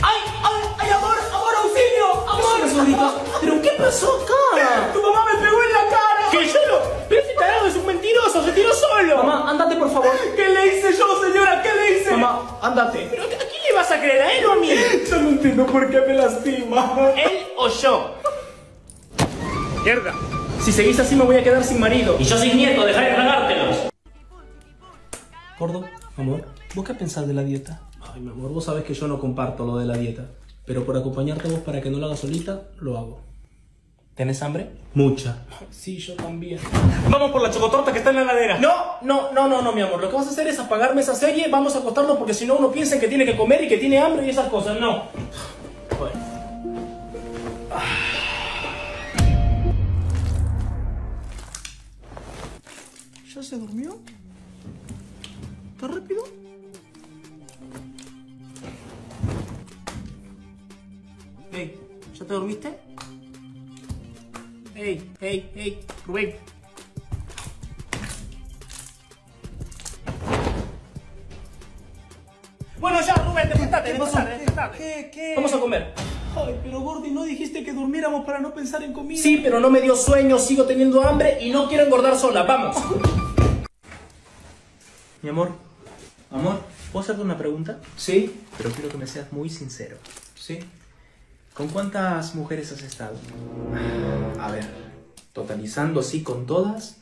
¡Ay, ay, ay, amor, amor, auxilio, amor! ¿Pero qué pasó acá? ¡Tu mamá me pegó en la cara! ¿Que yo lo...? Pero ese tarado es un mentiroso, se tiró solo. Mamá, andate, por favor. ¿Qué le hice yo, señora? ¿Qué le hice? Mamá, andate. ¿Pero a quién le vas a creer, a él o a mí? Yo no entiendo por qué me lastima. ¿Él o yo? Mierda. Si seguís así me voy a quedar sin marido. Y yo soy nieto, deja de tragártelos. Gordo, amor, ¿vos qué pensás de la dieta? Ay, mi amor, vos sabés que yo no comparto lo de la dieta. Pero por acompañarte a vos para que no lo hagas solita, lo hago. ¿Tenés hambre? Mucha. Sí, yo también. Vamos por la chocotorta que está en la heladera. No, no, no, no, no, mi amor. Lo que vas a hacer es apagarme esa serie, vamos a acostarnos porque si no uno piensa que tiene que comer y que tiene hambre y esas cosas. No. Bueno. Se durmió? ¿Está rápido? Ey, ¿ya te dormiste? Ey, ey, ey, Rubén. Bueno, ya, Rubén, despertate, despertate, despertate. ¿Qué, qué? Vamos a comer. Ay, pero Gordy, ¿no dijiste que durmiéramos para no pensar en comida? Sí, pero no me dio sueño, sigo teniendo hambre y no quiero engordar sola. Vamos. Mi amor, amor, ¿puedo hacerte una pregunta? Sí, pero quiero que me seas muy sincero. ¿Sí? ¿Con cuántas mujeres has estado? A ver, totalizando así con todas,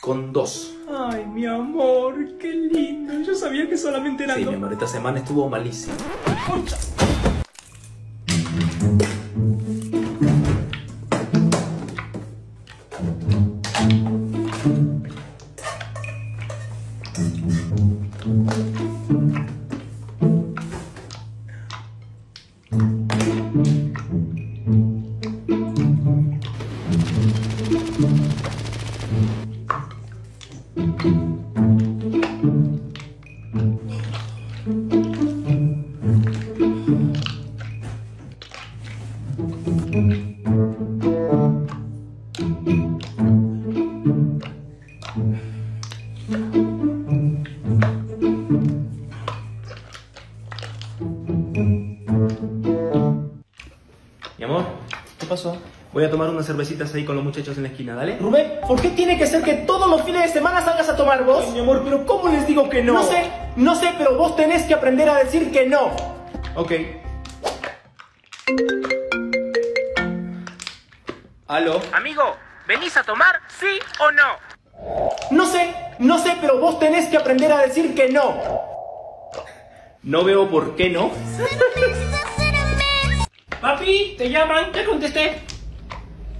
con dos. Ay, mi amor, qué lindo. Yo sabía que solamente eran Sí, dos. mi amor, esta semana estuvo malísima. Tomar unas cervecitas ahí con los muchachos en la esquina, dale. Rubén, ¿por qué tiene que ser que todos los fines de semana salgas a tomar vos? Ay, mi amor, pero ¿cómo les digo que no? No sé, no sé, pero vos tenés que aprender a decir que no. Ok. ¿Aló? Amigo, ¿venís a tomar, sí o no? No sé, no sé, pero vos tenés que aprender a decir que no. No veo por qué no. Papi, te llaman, te contesté.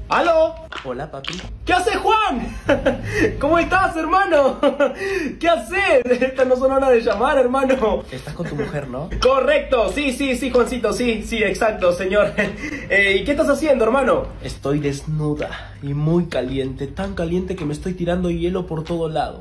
¿Aló? Hola, papi. ¿Qué haces, Juan? ¿Cómo estás, hermano? ¿Qué haces? Estas no son horas de llamar, hermano. Estás con tu mujer, ¿no? Correcto, sí, sí, sí, Juancito, sí, sí, exacto, señor. Eh, ¿Y qué estás haciendo, hermano? Estoy desnuda y muy caliente, tan caliente que me estoy tirando hielo por todo lado.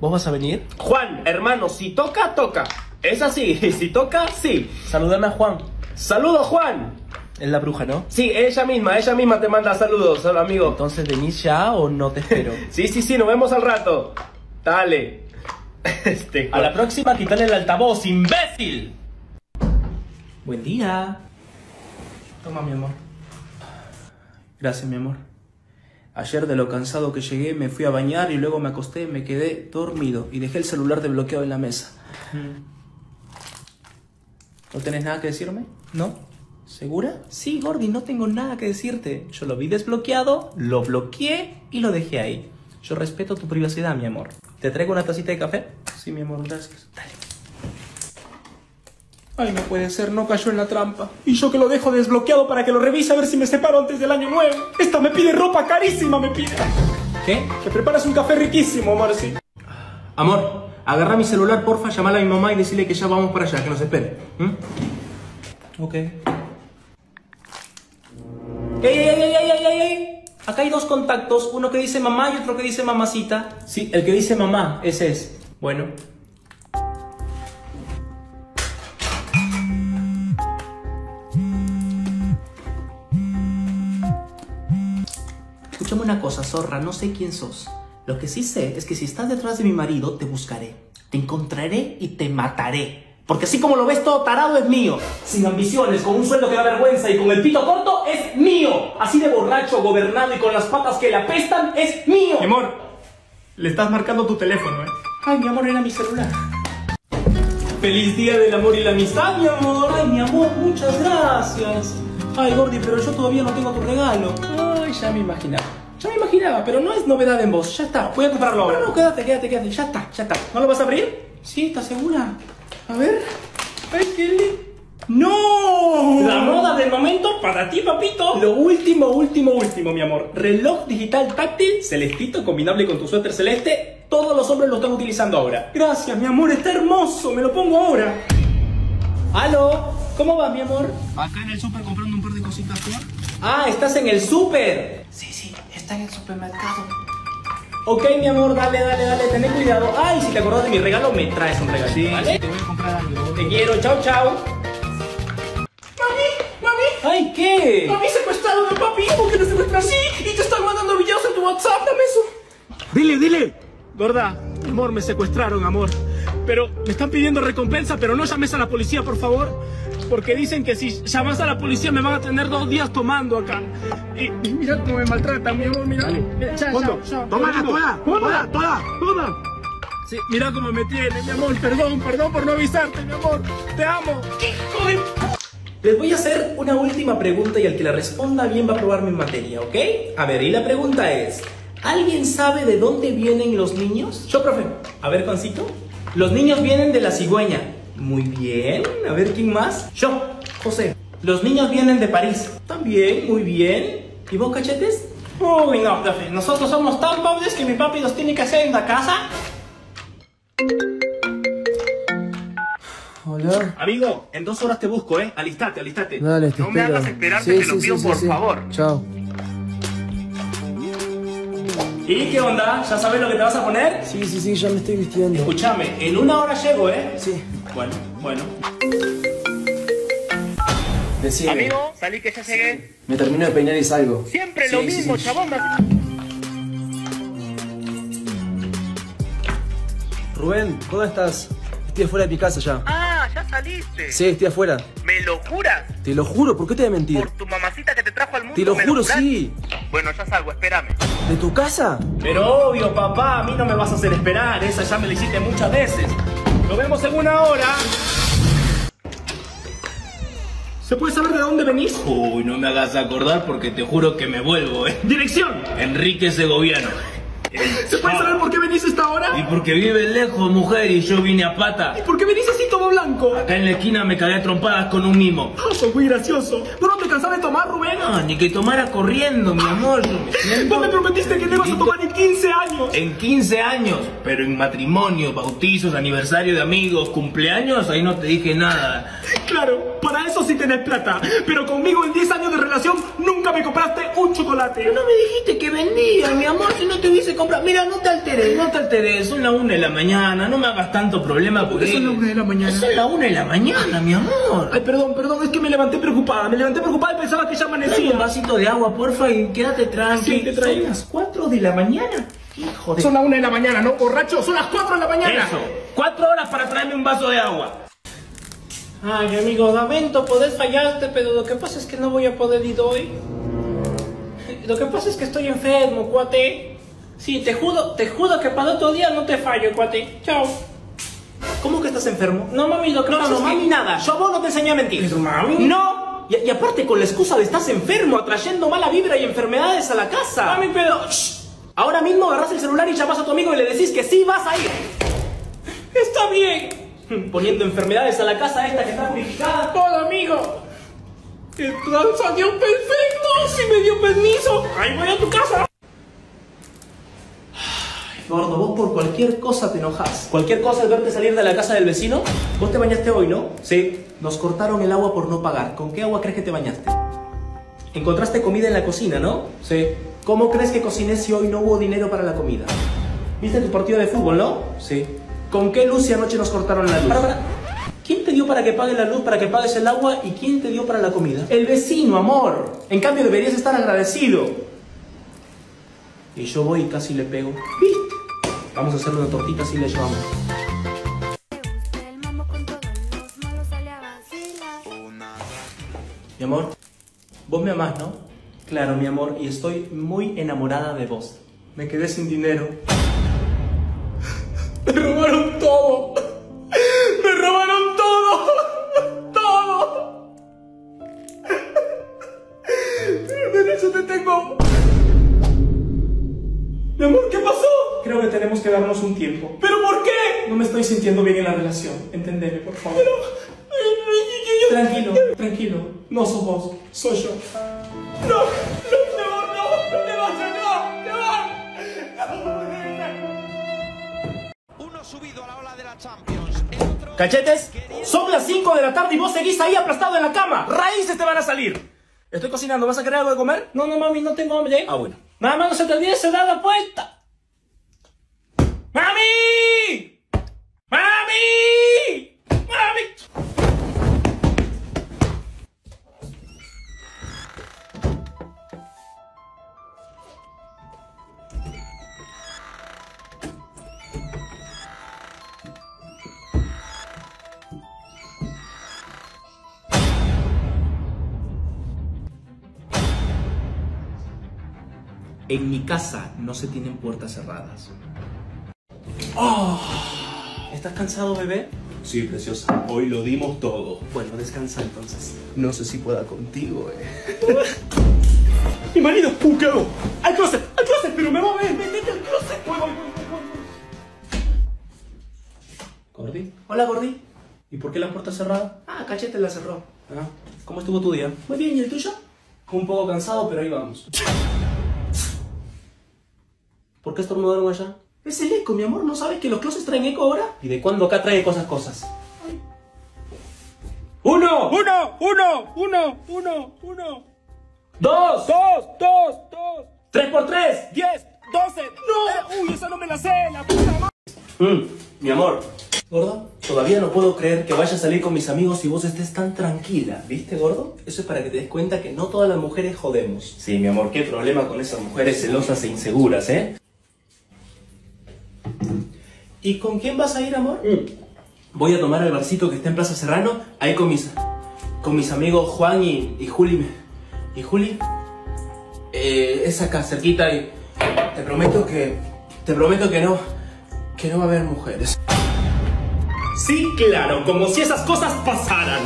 ¿Vos vas a venir? Juan, hermano, si toca, toca. Es así, si toca, sí. Saludame a Juan. Saludos, Juan. Es la bruja, ¿no? Sí, ella misma, ella misma te manda saludos, amigo. Entonces, ¿venís ya o no te espero? sí, sí, sí, nos vemos al rato. Dale. Este, a la próxima, quítale el altavoz, imbécil. Buen día. Toma, mi amor. Gracias, mi amor. Ayer de lo cansado que llegué me fui a bañar y luego me acosté, me quedé dormido y dejé el celular desbloqueado en la mesa. ¿No tenés nada que decirme? ¿No? ¿Segura? Sí, Gordy, no tengo nada que decirte. Yo lo vi desbloqueado, lo bloqueé y lo dejé ahí. Yo respeto tu privacidad, mi amor. ¿Te traigo una tacita de café? Sí, mi amor, gracias. Dale. Ay, no puede ser, no cayó en la trampa. Y yo que lo dejo desbloqueado para que lo revise a ver si me separo antes del año nuevo. Esta me pide ropa carísima, me pide. ¿Qué? Que preparas un café riquísimo, Marci. Amor, agarra mi celular, porfa, llamala a mi mamá y decirle que ya vamos para allá, que nos espere. ¿Mm? Ok. ¡Ey, ey, ey, ey, ey, ey! Acá hay dos contactos, uno que dice mamá y otro que dice mamacita. Sí, el que dice mamá, ese es. Bueno. Escúchame una cosa, zorra, no sé quién sos. Lo que sí sé es que si estás detrás de mi marido, te buscaré. Te encontraré y te mataré. Porque así como lo ves todo tarado es mío. Sin ambiciones, con un sueldo que da vergüenza y con el pito corto es mío. Así de borracho, gobernado y con las patas que le apestan es mío. Mi amor, le estás marcando tu teléfono, ¿eh? Ay, mi amor, era mi celular. Feliz día del amor y la amistad, mi amor. Ay, mi amor, muchas gracias. Ay, Gordy, pero yo todavía no tengo tu regalo. Ay, ya me imaginaba. Ya me imaginaba, pero no es novedad en vos. Ya está. Voy a comprarlo ahora. No, no, quédate, quédate, quédate. Ya está, ya está. ¿No lo vas a abrir? Sí, ¿estás segura? A ver. Ay, qué lindo. ¡No! La moda del momento para ti, papito. Lo último, último, último, mi amor. Reloj digital táctil, celestito, combinable con tu suéter celeste. Todos los hombres lo están utilizando ahora. Gracias, mi amor, está hermoso. Me lo pongo ahora. ¿Aló? ¿Cómo vas, mi amor? Acá en el súper comprando un par de cositas. Ah, estás en el súper. Sí, sí, está en el supermercado. Ok, mi amor, dale, dale, dale, ten cuidado. Ay, si te acordás de mi regalo, me traes un regalo. Sí, ¿vale? te voy a comprar algo. Te quiero, chao, chao. Mami, mami. Ay, ¿qué? Mami secuestraron a papi. ¿Por qué lo secuestran así? Y te están mandando videos en tu WhatsApp. Dame eso. Dile, dile. Gorda, amor, me secuestraron, amor. Pero me están pidiendo recompensa, pero no llames a la policía, por favor. Porque dicen que si llamas a la policía me van a tener dos días tomando acá. Y, y mira cómo me maltratan, mi amor, mira. Ya, ya, ya. Tómala, toda, toda, toda, toda. Sí, mira cómo me tiene, mi amor. Perdón, perdón por no avisarte, mi amor. Te amo. Hijo de... Les voy a hacer una última pregunta y al que la responda bien va a probar mi materia, ¿ok? A ver, y la pregunta es, ¿alguien sabe de dónde vienen los niños? Yo, profe. A ver, Juancito. Los niños vienen de la cigüeña. Muy bien. A ver, ¿quién más? Yo, José. Los niños vienen de París. También, muy bien. ¿Y vos, cachetes? Uy, no, profe. Nosotros somos tan pobres que mi papi los tiene que hacer en la casa. Hola. Amigo, en dos horas te busco, ¿eh? Alistate, alistate. Dale, te no me hagas esperarte, Sí, te lo sí, pido sí, por favor. Chao. ¿Y qué onda? ¿Ya sabes lo que te vas a poner? Sí, sí, sí, ya me estoy vistiendo. Escúchame, en una hora llego, ¿eh? Sí. Bueno, bueno. Decime. Amigo, salí que ya llegué. Me termino de peinar y salgo. Siempre Sí, lo mismo, sí. chabón. Rubén, ¿dónde estás? Estoy afuera de mi casa ya. Ah, ya saliste. Sí, estoy afuera. Me lo juras? Te lo juro, ¿por qué te voy a mentir? Por tu mamacita que te trajo al mundo. Te lo ¿me juro, sí. Bueno, ya salgo, espérame. ¿De tu casa? Pero obvio, papá, a mí no me vas a hacer esperar. Esa ya me la hiciste muchas veces. Nos vemos en una hora. ¿Se puede saber de dónde venís? Uy, no me hagas acordar porque te juro que me vuelvo, eh. Dirección. Enrique Segoviano. ¿Se puede saber por qué venís a esta hora? Y porque vive lejos, mujer, y yo vine a pata. ¿Y por qué venís así todo blanco? Acá en la esquina me cagué a trompadas con un mimo. Ah, sos muy gracioso. ¿Vos no te cansás de tomar, Rubén? No, ni que tomara corriendo, mi amor. Yo me siento... Vos me prometiste que no ibas a tomar en 15 años. En 15 años, pero en matrimonios, bautizos, aniversario de amigos, cumpleaños, ahí no te dije nada. Claro, para eso sí tenés plata. Pero conmigo en 10 años de relación nunca me compraste un chocolate. No me dijiste que vendía, mi amor, si no te hubiese comprado. Mira, no te alteres, no te alteres. Son las 1 de la mañana, no me hagas tanto problema porque. Son las 1 de la mañana. Son las 1 de la mañana, mi amor. Ay, perdón, perdón, es que me levanté preocupada. Me levanté preocupada y pensaba que ya amanecía. un vasito de agua, porfa, y quédate tranquilo. Sí, te traigo. Son las 4 de la mañana. Hijo de. Son las 1 de la mañana, ¿no, borracho? Son las 4 de la mañana. Eso. 4 horas para traerme un vaso de agua. Ay, amigo, lamento poder fallarte, pero lo que pasa es que no voy a poder ir hoy. Lo que pasa es que estoy enfermo, cuate. Sí, te juro, te juro que para otro día no te fallo, cuate. Chao. ¿Cómo que estás enfermo? No, mami, lo que No, pasa no, es que... mami, nada. Yo a vos no te enseñé a mentir. ¿Pero mami? No. Y, y aparte con la excusa de estás enfermo, atrayendo mala vibra y enfermedades a la casa. Mami, pero... Shh. Ahora mismo agarras el celular y llamas a tu amigo y le decís que sí vas a ir. Está bien. Poniendo enfermedades a la casa esta que está purificada. Hola, amigo. El plan salió perfecto. Si me dio permiso. Ahí voy a tu casa. Gordo, vos por cualquier cosa te enojas. Cualquier cosa es verte salir de la casa del vecino. Vos te bañaste hoy, ¿no? Sí. Nos cortaron el agua por no pagar. ¿Con qué agua crees que te bañaste? Encontraste comida en la cocina, ¿no? Sí. ¿Cómo crees que cociné si hoy no hubo dinero para la comida? ¿Viste tu partido de fútbol, no? Sí. ¿Con qué luz si anoche nos cortaron la luz? Para, para. ¿Quién te dio para que pague la luz, para que pagues el agua y quién te dio para la comida? El vecino, amor. En cambio deberías estar agradecido. Y yo voy y casi le pego. ¿Viste? Vamos a hacerle una tortita así le llevamos. Mi amor, vos me amás, ¿no? Claro, mi amor, y estoy muy enamorada de vos. Me quedé sin dinero. Me robaron todo. Me robaron todo. Todo. Pero derecho te tengo. Mi amor, ¿qué pasó? Creo que tenemos que darnos un tiempo. ¿Pero por qué? No me estoy sintiendo bien en la relación. Entendeme, por favor. Tranquilo, tranquilo. No sos vos, soy yo. No, no, no, no, no te vayas, no, Uno subido a la ola de la Champions. El otro... ¿Cachetes? Son las 5 de la tarde y vos seguís ahí aplastado en la cama. Raíces te van a salir. Estoy cocinando, ¿vas a querer algo de comer? No, no, mami, no tengo hambre. Ah, bueno. Mamá, no se te olvide cerrar la puerta. ¡Mami! ¡Mami! ¡Mami! En mi casa no se tienen puertas cerradas. Oh, ¿Estás cansado, bebé? Sí, preciosa. Hoy lo dimos todo. Bueno, descansa entonces. No sé si pueda contigo, eh. ¡Mi marido! ¡Uh, qué hago! ¡Al closet! ¡Al closet! ¡Pero me va a ver! ¡Métete al closet! ¡Voy, voy, voy, voy, voy! ¿Gordi? Hola, Gordi. ¿Y por qué la puerta cerrada? Ah, Cachete la cerró. Ah, ¿Cómo estuvo tu día? Muy bien, ¿y el tuyo? Un poco cansado, pero ahí vamos. ¿Por qué estornudaron allá? Es el eco, mi amor. ¿No sabes que los closets traen eco ahora? ¿Y de cuándo acá trae cosas cosas? ¡Uno! Uno, uno, uno, uno, uno. ¡Dos! Dos, dos, dos. ¡Tres por tres! Diez, doce. No. uy, esa no me la sé, la puta madre. Mm, mi amor. ¿Gordo? Todavía no puedo creer que vaya a salir con mis amigos y vos estés tan tranquila. ¿Viste, gordo? Eso es para que te des cuenta que no todas las mujeres jodemos. Sí, mi amor, qué problema con esas mujeres celosas e inseguras, ¿eh? ¿Y con quién vas a ir, amor? Voy a tomar el barcito que está en Plaza Serrano, ahí con mis... con mis amigos Juan y, y Juli. Y Juli eh, es acá cerquita y te prometo que te prometo que no que no va a haber mujeres. Sí, claro, como si esas cosas pasaran.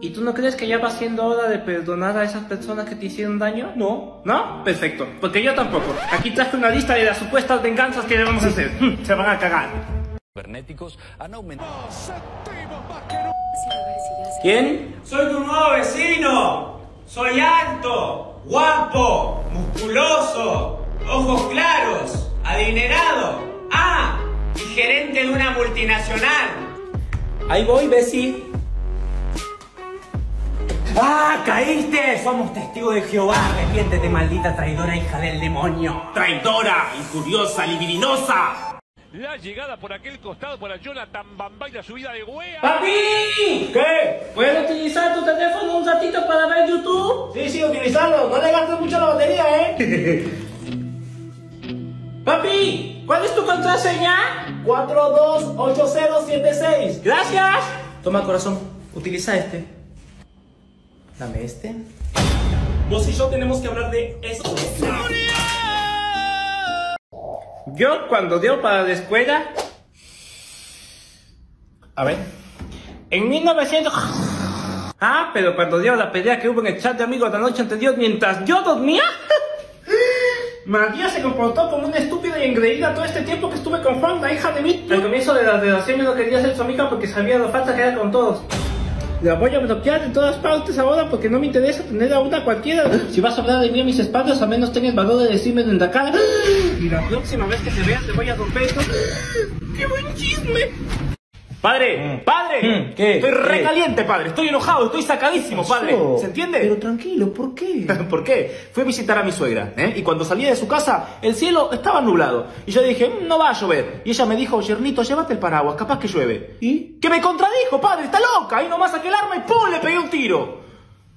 ¿Y tú no crees que ya va siendo hora de perdonar a esas personas que te hicieron daño? No. ¿No? Perfecto. Porque yo tampoco. Aquí traje una lista de las supuestas venganzas que debemos hacer. Se van a cagar. Cibernéticos han aumentado. ¿Quién? Soy tu nuevo vecino. Soy alto, guapo, musculoso, ojos claros, adinerado. Ah, y gerente de una multinacional. Ahí voy, Bessie. ¡Ah, caíste! Somos testigos de Jehová. Arrepiéntete, maldita traidora hija del demonio. Traidora, injuriosa, libidinosa. La llegada por aquel costado para Jonathan Bambay, la subida de Wea. ¡Papi! ¿Qué? ¿Puedes utilizar tu teléfono un ratito para ver YouTube? Sí, sí, utilizarlo. No le gastes mucho la batería, ¿eh? Papi, ¿cuál es tu contraseña? 428076. Gracias. Toma corazón, utiliza este. Dame este. Vos y yo tenemos que hablar de eso. Yo cuando dio para la escuela... A ver. En 1900... Ah, pero cuando dio la pelea que hubo en el chat de amigos la noche anterior mientras yo dormía... María se comportó como una estúpida y engreída todo este tiempo que estuve con Juan, la hija de mí. Al comienzo de la relación yo no quería ser su amiga porque sabía lo falta que era con todos. La voy a bloquear en todas partes ahora porque no me interesa tener a una cualquiera. Si vas a hablar de mí a mis espaldas, al menos ten el valor de decirme en la cara. Y la próxima vez que te veas te voy a romper esto. ¡Qué buen chisme! Padre, padre, Mm, ¿qué? estoy recaliente, padre. Estoy enojado, estoy sacadísimo, padre. ¿Se entiende? Pero tranquilo, ¿por qué? ¿Por qué? Fui a visitar a mi suegra, ¿eh? Y cuando salí de su casa, el cielo estaba nublado. Y yo dije, "Mm, no va a llover. Y ella me dijo, Yernito, llévate el paraguas, capaz que llueve. ¿Y? Que me contradijo, padre, está loca. Ahí nomás saqué el arma y ¡pum! le pegué un tiro.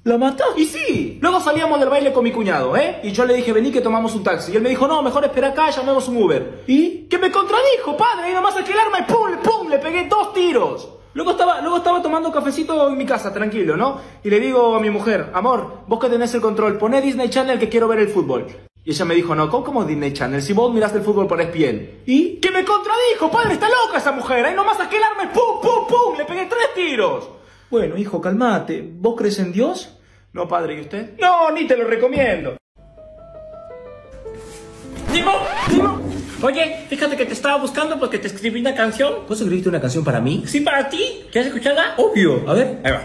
¿La mató? Y sí, luego salíamos del baile con mi cuñado, ¿eh? Y yo le dije, vení que tomamos un taxi. Y él me dijo, no, mejor espera acá, llamemos un Uber. ¿Y? Que me contradijo, padre, ahí nomás saqué el arma y ¡pum! ¡pum! le pegué dos tiros. Luego estaba, luego estaba tomando cafecito en mi casa, tranquilo, ¿no? Y le digo a mi mujer, amor, vos que tenés el control, poné Disney Channel que quiero ver el fútbol. Y ella me dijo, no, ¿cómo, cómo Disney Channel? Si vos mirás el fútbol por ESPN. ¿Y? Que me contradijo, padre, está loca esa mujer. Ahí nomás saqué el arma y ¡pum, pum, pum! Le pegué tres tiros. Bueno, hijo, calmate. ¿Vos crees en Dios? No, padre, ¿y usted? No, ni te lo recomiendo. ¡Dimo! ¡Dimo! Oye, fíjate que te estaba buscando porque te escribí una canción. ¿Vos escribiste una canción para mí? Sí, para ti. ¿Quieres escucharla? Obvio. A ver. Ahí va.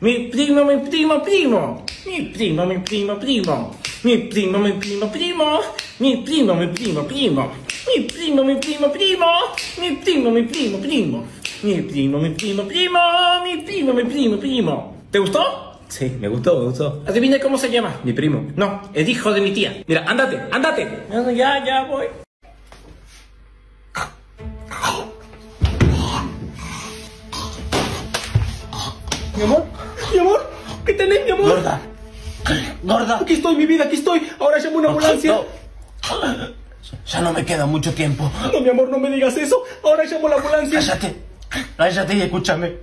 Mi primo, mi primo, primo. Mi primo, mi primo, primo. Mi primo, mi primo, primo. Mi primo, mi primo, primo. Mi primo, mi primo, primo. Mi primo, mi primo, primo. Mi primo, mi primo, primo. Mi primo, mi primo, primo. ¿Te gustó? Sí, me gustó, me gustó. Adivina cómo se llama. Mi primo. No, el hijo de mi tía. Mira, ándate, ándate. Ya, ya voy. Mi amor, mi amor, ¿qué tenés, mi amor? Gorda. Gorda. Aquí estoy, mi vida, aquí estoy. Ahora llamo una ambulancia. No. Ya no me queda mucho tiempo. No, mi amor, no me digas eso. Ahora llamo la ambulancia. Cállate. Cállate y escúchame.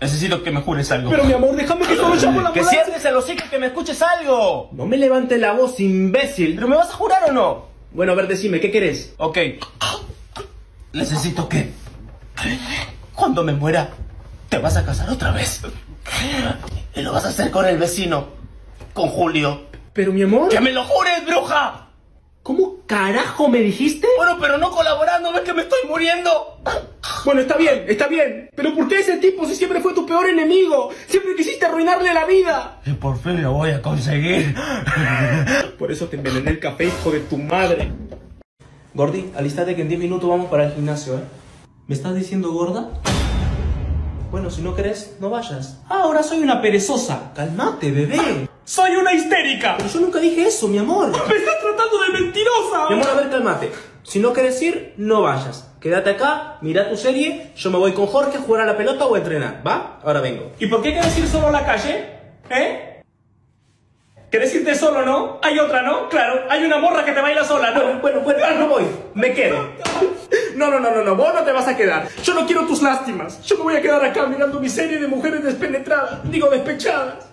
Necesito que me jures algo. Pero mi amor, déjame que solo llamo la Que ambulancia. cierres el hocico y que me escuches algo. No me levantes la voz, imbécil. ¿Pero me vas a jurar o no? Bueno, a ver, decime, ¿qué querés? Ok. Necesito que... Cuando me muera, te vas a casar otra vez. Y lo vas a hacer con el vecino. Con Julio. Pero mi amor... ¡Que me lo jures, bruja! ¿Cómo carajo me dijiste? Bueno, pero no colaborando, ves que me estoy muriendo. Bueno, está bien, está bien. Pero ¿por qué ese tipo si siempre fue tu peor enemigo? Siempre quisiste arruinarle la vida. Y por fin lo voy a conseguir. Por eso te envenené el café, hijo de tu madre. Gordi, alistate que en 10 minutos vamos para el gimnasio, ¿eh? ¿Me estás diciendo gorda? Bueno, si no querés, no vayas. Ah, ahora soy una perezosa. Calmate, bebé. ¡Soy una histérica! Pero yo nunca dije eso, mi amor. ¡Me estás tratando de mentirosa! Mi amor, a ver, calmate. Si no querés ir, no vayas. Quédate acá, mira tu serie, yo me voy con Jorge a jugar a la pelota o a entrenar, ¿va? Ahora vengo. ¿Y por qué querés ir solo a la calle? ¿Eh? ¿Querés irte solo, no? Hay otra, ¿no? Claro, hay una morra que te baila sola, ¿no? Bueno, bueno, bueno, no voy, me quedo. No, no, no, no, no, vos no te vas a quedar. Yo no quiero tus lástimas. Yo me voy a quedar acá mirando mi serie de mujeres despenetradas. Digo, despechadas.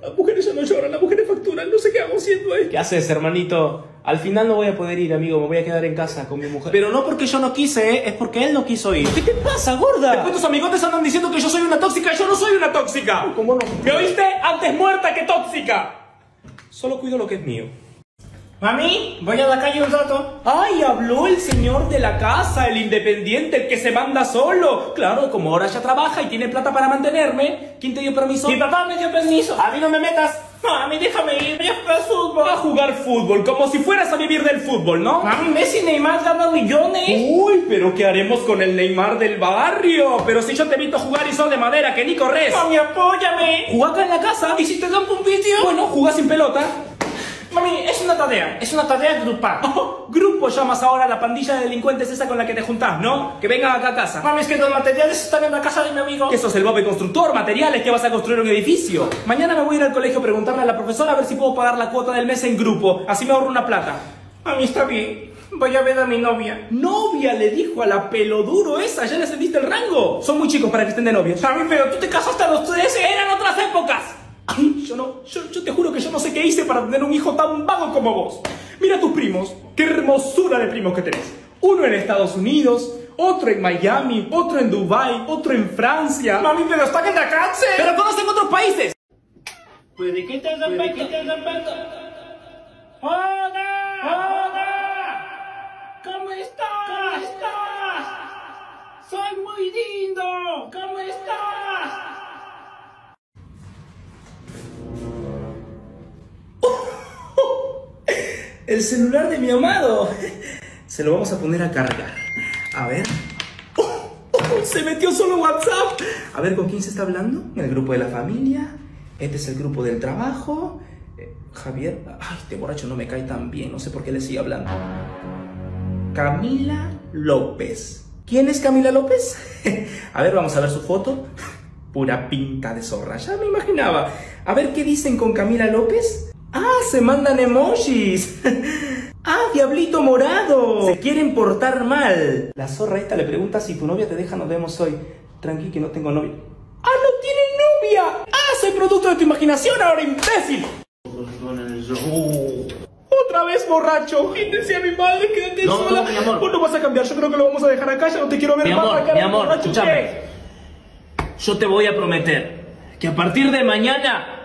Las mujeres ya no lloran, las mujeres facturan. No sé qué hago siendo ahí. ¿Qué haces, hermanito? Al final no voy a poder ir, amigo. Me voy a quedar en casa con mi mujer. Pero no porque yo no quise, ¿eh? es porque él no quiso ir. ¿Qué te pasa, gorda? Después tus amigotes andan diciendo que yo soy una tóxica yo no soy una tóxica. ¿Cómo no? ¿Me oíste? Antes muerta que tóxica. Solo cuido lo que es mío. Mami, voy a la calle un rato. Ay, habló el señor de la casa, el independiente, el que se manda solo. Claro, como ahora ya trabaja y tiene plata para mantenerme. ¿Quién te dio permiso? Mi papá me dio permiso. A mí no me metas. Mami, déjame ir. Voy a jugar fútbol. A jugar fútbol, como si fueras a vivir del fútbol, ¿no? Mami, Messi y Neymar ganan millones. Uy, pero ¿qué haremos con el Neymar del barrio? Pero si yo te he visto jugar y sos de madera, que ni corres. Mami, apóyame. Jugá acá en la casa. ¿Y si te rompo un vídeo? Bueno, jugá sin pelota. Mami, es una tarea, es una tarea grupal. Oh, grupo llamas ahora a la pandilla de delincuentes esa con la que te juntás, ¿no? Que vengan acá a casa. Mami, es que los materiales están en la casa de mi amigo. ¿Que sos el bobe constructor? ¿Materiales que vas a construir un edificio? Mañana me voy a ir al colegio a preguntarle a la profesora a ver si puedo pagar la cuota del mes en grupo. Así me ahorro una plata. Mami, está bien. Voy a ver a mi novia. ¿Novia? Le dijo a la peloduro esa. ¿Ya le sentiste el rango? Son muy chicos para que estén de novios. Mami, pero tú te casaste a los 13. Eran otras épocas. Ay, yo no, yo, yo, te juro que yo no sé qué hice para tener un hijo tan vago como vos. Mira tus primos, qué hermosura de primos que tenés. Uno en Estados Unidos, otro en Miami, otro en Dubai, otro en Francia. Mami, pero están en la cárcel. Pero todos en otros países. Puede que te respeto, te respeto. ¡Hola! ¡Hola! ¿Cómo estás? ¿Cómo estás? Soy muy lindo. ¿Cómo estás? El celular de mi amado. Se lo vamos a poner a cargar. A ver. Se metió solo WhatsApp. A ver, ¿con quién se está hablando? ¿En el grupo de la familia? Este es el grupo del trabajo. Eh, Javier. Ay, este borracho no me cae tan bien. No sé por qué le sigue hablando. Camila López. ¿Quién es Camila López? a ver, vamos a ver su foto. Pura pinta de zorra. Ya me imaginaba. A ver, ¿qué dicen con Camila López? ¡Ah! Se mandan emojis. ¡Ah! Diablito morado. Se quieren portar mal. La zorra esta le pregunta si tu novia te deja, nos vemos hoy. Tranqui que no tengo novia. ¡Ah! ¡No tiene novia! ¡Ah! Soy producto de tu imaginación ahora, imbécil. Otra vez borracho. Decía mi madre, quédate No, sola. no, mi amor. Vos no vas a cambiar. Yo creo que lo vamos a dejar acá. Ya no te quiero ver Mi más amor, cara mi amor, borracho. escúchame. ¿Qué? Yo te voy a prometer que a partir de mañana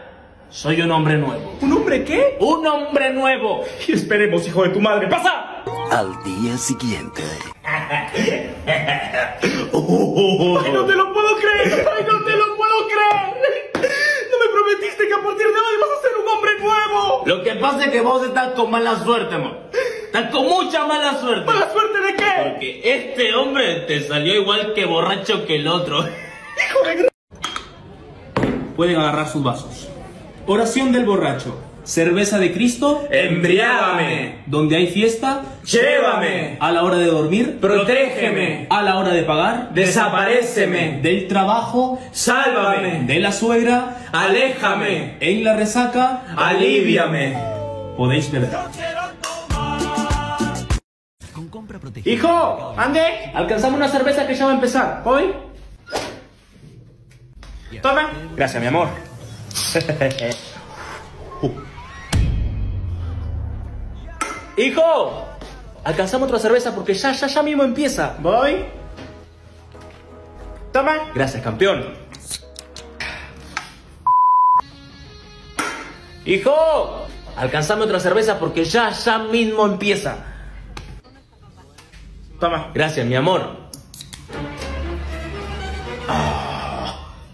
soy un hombre nuevo. ¿Un hombre qué? ¡Un hombre nuevo! Y esperemos, hijo de tu madre. ¡Pasa! Al día siguiente. ¡Ay, no te lo puedo creer! ¡Ay, no te lo puedo creer! ¡No me prometiste que a partir de hoy vas a ser un hombre nuevo! Lo que pasa es que vos estás con mala suerte, amor. Estás con mucha mala suerte. ¿Mala suerte de qué? Porque este hombre te salió igual que borracho que el otro. ¡Hijo de Pueden agarrar sus vasos. Oración del borracho. Cerveza de Cristo, Embriágame. Donde hay fiesta, Llévame. A la hora de dormir, Protégeme. A la hora de pagar, Desaparéceme. Del trabajo, Sálvame. De la suegra, Aléjame. En la resaca, Aliviame. Podéis beber. Hijo, ande. Alcanzamos una cerveza que ya va a empezar. ¿Voy? Toma. Gracias, mi amor. Hijo, alcanzamos otra cerveza porque ya, ya, ya mismo empieza. Voy. Toma. Gracias, campeón. Hijo, alcanzame otra cerveza porque ya, ya mismo empieza. Toma. Gracias, mi amor.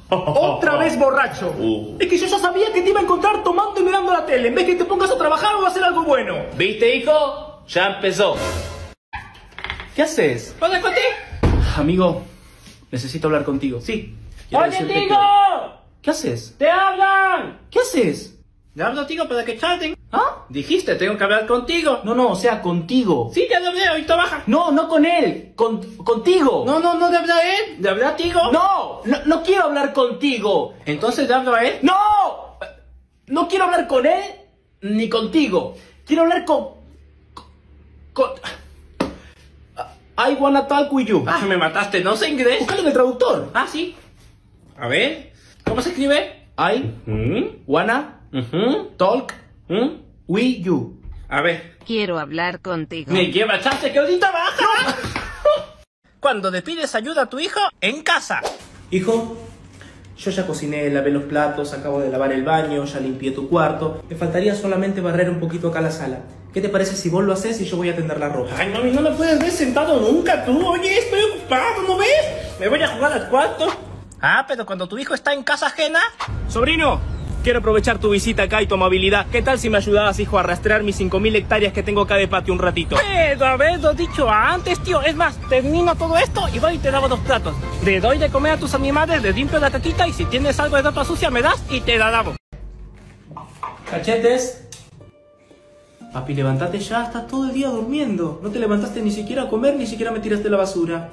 Otra vez borracho. Uh. Es que yo ya sabía que te iba a encontrar tomando y mirando la tele. En vez que te pongas a trabajar o a hacer algo bueno. ¿Viste, hijo? Ya empezó. ¿Qué haces? ¿Dónde conté? Amigo, necesito hablar contigo. Sí. ¡Oye, Tigo! que- ¿Qué haces? ¡Te hablan! ¿Qué haces? Te hablo, Tigo, para que chaten. ¿Ah? Dijiste, tengo que hablar contigo. No, no, o sea, contigo. Sí, te hablé, ahorita baja. No, no con él. Con, contigo. No, no, no te habla él. ¿De hablar, Tigo? No, no, no quiero hablar contigo. Entonces, ¿te hablo a él? ¡No! No quiero hablar con él ni contigo. Quiero hablar con. con. con- I wanna talk with you. Ah, me mataste, no sé inglés. Búscalo en el traductor. Ah, sí. A ver, ¿cómo se escribe? I wanna talk with you. A ver, Quiero hablar contigo. me lleva chance que ahorita baja. Cuando le pides ayuda a tu hijo, en casa. Hijo, yo ya cociné, lavé los platos, acabo de lavar el baño, ya limpié tu cuarto. Me faltaría solamente barrer un poquito acá la sala. ¿Qué te parece si vos lo haces y yo voy a tender la ropa? Ay, mami, no me puedes ver sentado nunca tú. Oye, estoy ocupado, ¿no ves? Me voy a jugar al cuarto. Ah, pero cuando tu hijo está en casa ajena. Sobrino, quiero aprovechar tu visita acá y tu amabilidad. ¿Qué tal si me ayudabas, hijo, a rastrear mis 5.000 hectáreas que tengo acá de patio un ratito? Pero haberlo dicho antes, tío. Es más, termino todo esto y voy y te lavo los platos. Le doy de comer a tus animales, les limpio la tetita y si tienes algo de ropa sucia me das y te la lavo. Cachetes. Papi, levántate ya, estás todo el día durmiendo. No te levantaste ni siquiera a comer, ni siquiera me tiraste la basura.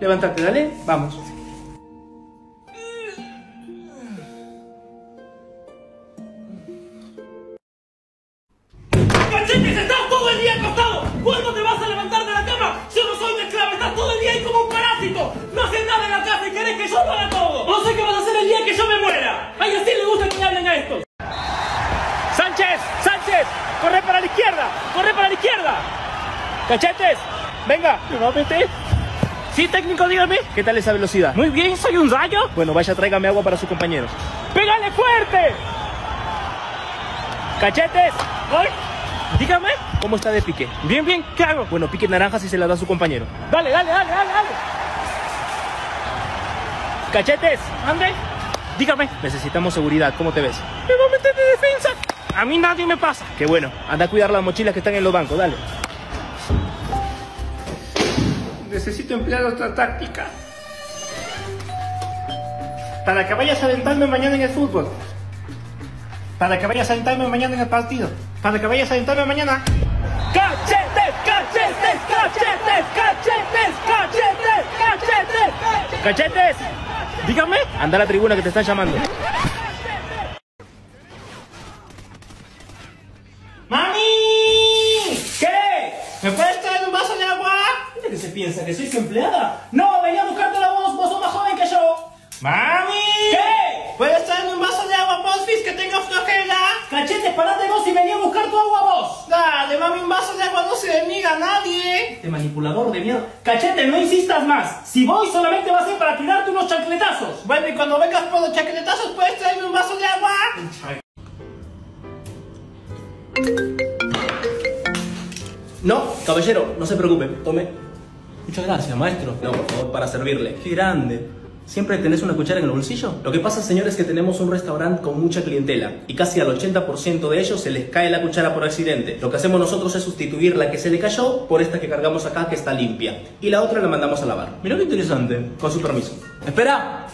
Levántate, dale, vamos. ¡Cachetes! ¡Venga! Nuevamente. Sí, técnico, dígame. ¿Qué tal esa velocidad? Muy bien, soy un rayo. Bueno, vaya, tráigame agua para sus compañeros. ¡Pégale fuerte! ¡Cachetes! ¡Ay! Dígame. ¿Cómo está de pique? Bien, bien, ¿qué hago? Bueno, pique naranjas y se las da a su compañero. Dale, dale, dale, dale, dale. ¡Cachetes! ¿Ande? Dígame. Necesitamos seguridad, ¿cómo te ves? Me voy a meter de defensa. A mí nadie me pasa. Qué bueno, anda a cuidar las mochilas que están en los bancos, dale. Necesito emplear otra táctica. Para que vayas a alentarme mañana en el fútbol. Para que vayas a alentarme mañana en el partido. Para que vayas a alentarme mañana. ¡Cachetes! ¡Cachetes! ¡Cachetes! ¡Cachetes! ¡Cachetes! ¡Cachetes! ¡Cachetes! Dígame. Anda a la tribuna que te están llamando. Piensa? ¿Que soy su empleada? No, venía a buscarte la voz, vos sos más joven que yo. ¡Mami! ¿Qué? ¿Puedes traerme un vaso de agua, porfis, que tengo flojera? Cachetes, parate vos y venía a buscar tu agua vos. Dale, mami, un vaso de agua no se le niega a nadie. Este manipulador de mierda. Cachete, no insistas más. Si voy, solamente va a ser para tirarte unos chancletazos. Bueno, y cuando vengas por los chancletazos, ¿puedes traerme un vaso de agua? No, caballero, no se preocupe. Tome. Muchas gracias, maestro. No, por favor, para servirle. Qué grande. ¿Siempre tenés una cuchara en el bolsillo? Lo que pasa, señor, es que tenemos un restaurante con mucha clientela y casi al 80% de ellos se les cae la cuchara por accidente. Lo que hacemos nosotros es sustituir la que se le cayó por esta que cargamos acá que está limpia y la otra la mandamos a lavar. Mira qué interesante. Con su permiso. Espera.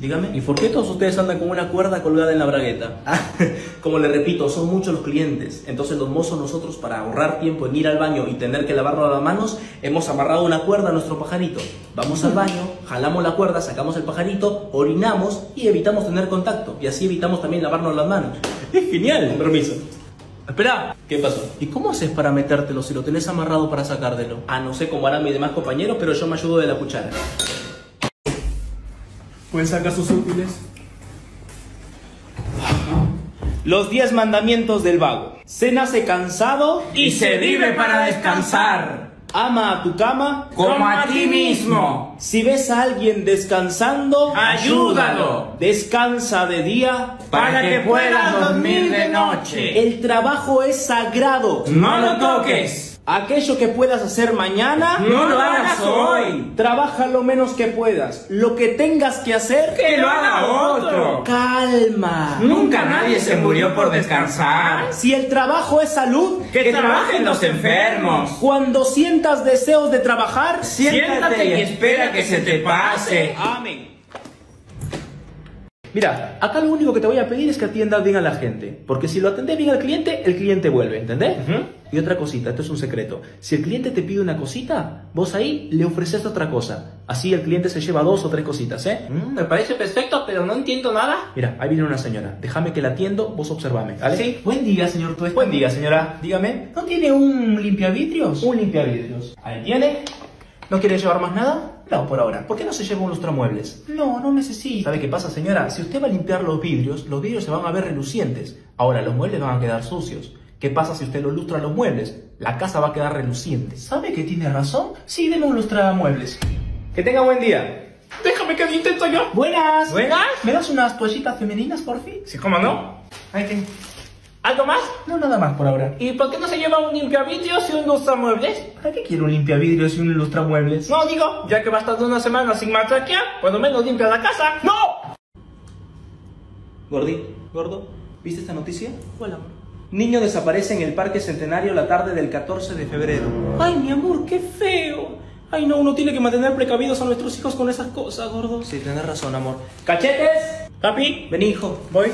Dígame, ¿y por qué todos ustedes andan con una cuerda colgada en la bragueta? Ah, como le repito, son muchos los clientes. Entonces los mozos nosotros, para ahorrar tiempo en ir al baño y tener que lavarnos las manos, hemos amarrado una cuerda a nuestro pajarito. Vamos al baño, jalamos la cuerda, sacamos el pajarito, orinamos y evitamos tener contacto. Y así evitamos también lavarnos las manos. Es genial. Permiso. Espera, ¿qué pasó? ¿Y cómo haces para metértelo si lo tenés amarrado para sacártelo? Ah, no sé cómo harán mis demás compañeros, pero yo me ayudo de la cuchara. ¿Pueden sacar sus útiles? Los 10 mandamientos del vago. Se nace cansado Y se vive para descansar. Ama a tu cama Como a ti mismo. Si ves a alguien descansando, Ayúdalo. Descansa de día Para que puedas dormir de noche. El trabajo es sagrado. No lo toques. Aquello que puedas hacer mañana, No lo hagas hoy. Trabaja lo menos que puedas. Lo que tengas que hacer, Que lo haga otro. Calma. Nunca nadie se murió por descansar. Si el trabajo es salud, Que trabajen los enfermos. Cuando sientas deseos de trabajar, Siéntate y espera que se te pase. Amén. Mira, acá lo único que te voy a pedir es que atiendas bien a la gente. Porque si lo atendes bien al cliente, el cliente vuelve, ¿entendés? Y otra cosita, esto es un secreto. Si el cliente te pide una cosita, vos ahí le ofreces otra cosa. Así el cliente se lleva dos o tres cositas, ¿eh? Me parece perfecto, pero no entiendo nada. Mira, ahí viene una señora. Déjame que la atiendo, vos observame, ¿vale? Sí. Buen día, señor Tuesta. Buen día, señora. Dígame. ¿No tiene un limpiavidrios? Un limpiavidrios. Ahí tiene. ¿No quiere llevar más nada? No, por ahora. ¿Por qué no se lleva un lustramuebles? No, no necesito. ¿Sabe qué pasa, señora? Si usted va a limpiar los vidrios, los vidrios se van a ver relucientes. Ahora, los muebles van a quedar sucios. ¿Qué pasa si usted lo lustra los muebles? La casa va a quedar reluciente. ¿Sabe que tiene razón? Sí, deme un lustramuebles. Que tenga buen día. Déjame que lo intento yo. Buenas. Buenas. ¿Me das unas toallitas femeninas, por fin? Sí, ¿cómo no? Ahí tengo. ¿Algo más? No, nada más por ahora. ¿Y por qué no se lleva un limpiavidrios y un lustramuebles? ¿Para qué quiero un limpiavidrios y un lustramuebles? No, digo, ya que va a estar una semana sin matraquear, por lo menos limpia la casa. ¡No! Gordi, gordo, ¿viste esta noticia? Hola, amor. Niño desaparece en el Parque Centenario la tarde del 14 de febrero. Ay, mi amor, qué feo. Ay, no, uno tiene que mantener precavidos a nuestros hijos con esas cosas, gordo. Sí, tenés razón, amor. ¡Cachetes! Papi, Vení, hijo. voy.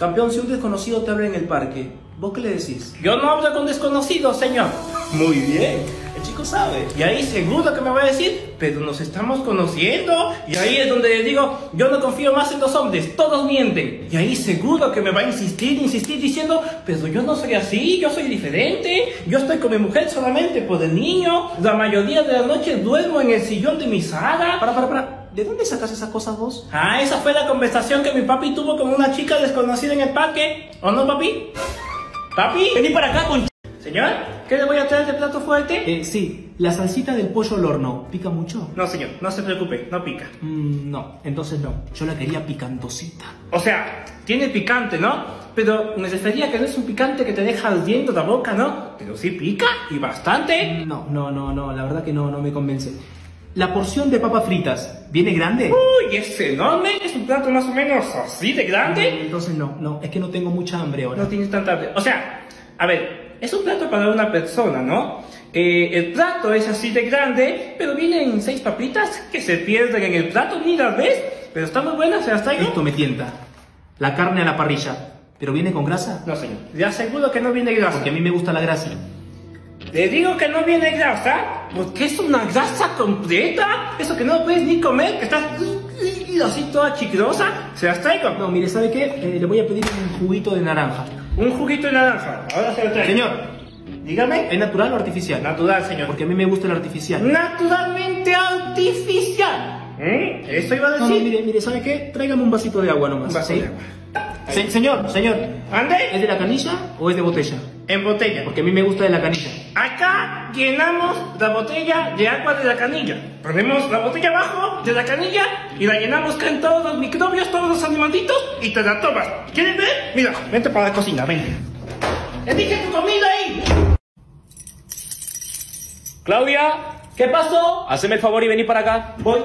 Campeón, si un desconocido te habla en el parque, ¿vos qué le decís? Yo no hablo con desconocidos, señor. Muy bien. El chico sabe. Y ahí seguro que me va a decir, pero nos estamos conociendo. Y ahí es donde le digo, yo no confío más en los hombres, todos mienten. Y ahí seguro que me va a insistir, insistir diciendo, pero yo no soy así, yo soy diferente. Yo estoy con mi mujer solamente por el niño. La mayoría de las noches duermo en el sillón de mi sala. Para, para, para. ¿De dónde sacas esas cosas vos? Ah, esa fue la conversación que mi papi tuvo con una chica desconocida en el parque. ¿O no, papi? ¿Papi? Vení para acá con... Señor, ¿qué le voy a traer de plato fuerte? Eh, sí, la salsita del pollo al horno. ¿Pica mucho? No, señor, no se preocupe, no pica. Mm, no, entonces no. Yo la quería picantosita. O sea, tiene picante, ¿no? Pero me refería que no es un picante que te deja ardiendo la boca, ¿no? Pero sí pica y bastante. No, no, no, no, la verdad que no, no me convence. La porción de papas fritas, ¿viene grande? Uy, es enorme, es un plato más o menos así de grande. Entonces no, no, es que no tengo mucha hambre ahora. No tienes tanta hambre. O sea, a ver, es un plato para una persona, ¿no? Eh, el plato es así de grande, pero vienen seis papitas que se pierden en el plato, ni las ves, pero están muy buenas, se las traigo. Esto me tienta. La carne a la parrilla. ¿Pero viene con grasa? No, señor. Le aseguro que no viene grasa. Porque a mí me gusta la grasa. Le digo que no viene grasa, porque es una grasa completa. Eso que no puedes ni comer, que estás así toda chiclosa. Se las traigo. No, mire, ¿sabe qué? Eh, le voy a pedir un juguito de naranja. Un juguito de naranja. Ahora se lo traigo. Señor, dígame. ¿Es natural o artificial? Natural, señor. Porque a mí me gusta el artificial. Naturalmente artificial. ¿Eh? ¿Eso iba a decir? no, mire, mire, ¿sabe qué? Tráigame un vasito de agua nomás. Un ¿sí? de agua. Se- señor, señor. ¿Ande? ¿Es de la canilla o es de botella? En botella. Porque a mí me gusta de la canilla. Acá llenamos la botella de agua de la canilla. Ponemos la botella abajo de la canilla y la llenamos con todos los microbios, todos los animalitos y te la tomas. ¿Quieres ver? Mira, vente para la cocina, ven. ¡Elige tu comida ahí! Claudia, ¿Qué pasó? haceme el favor y vení para acá. Voy.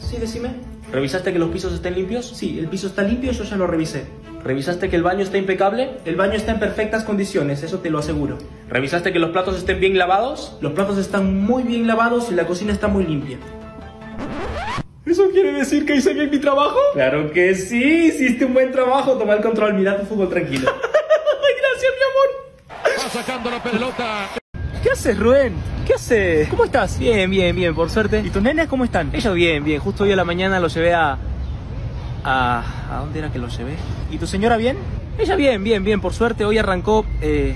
Sí, decime. ¿Revisaste que los pisos estén limpios? Sí, el piso está limpio, yo ya lo revisé. ¿Revisaste que el baño está impecable? El baño está en perfectas condiciones, eso te lo aseguro. ¿Revisaste que los platos estén bien lavados? Los platos están muy bien lavados y la cocina está muy limpia. ¿Eso quiere decir que hice bien mi trabajo? Claro que sí, hiciste un buen trabajo, toma el control, mira tu fútbol tranquilo. Gracias, mi amor. Va sacando la pelota. ¿Qué haces, Rubén? ¿Qué haces? ¿Cómo estás? Bien, bien, bien, por suerte. ¿Y tus nenes cómo están? Ellos bien, bien. Justo hoy a la mañana los llevé a... ¿A, ¿a dónde era que los llevé? ¿Y tu señora bien? Ella bien, bien, bien. Por suerte hoy arrancó... Eh,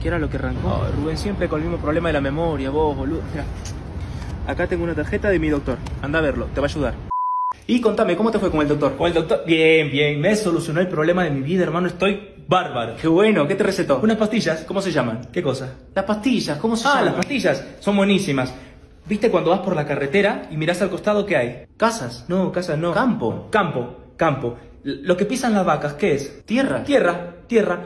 ¿Qué era lo que arrancó? Oh, Rubén, siempre con el mismo problema de la memoria, vos, boludo. Mira, acá tengo una tarjeta de mi doctor. Anda a verlo, te va a ayudar. Y contame, ¿cómo te fue con el doctor? Con el doctor, bien, bien, me solucionó el problema de mi vida, hermano, estoy bárbaro. Qué bueno, ¿qué te recetó? Unas pastillas, ¿Cómo se llaman? ¿Qué cosa? las pastillas, ¿cómo se Ah, llaman? las pastillas. Son buenísimas. ¿Viste cuando vas por la carretera y mirás al costado qué hay? Casas, no, casas no. Campo, campo, campo. Lo que pisan las vacas, ¿qué es? Tierra. Tierra, tierra.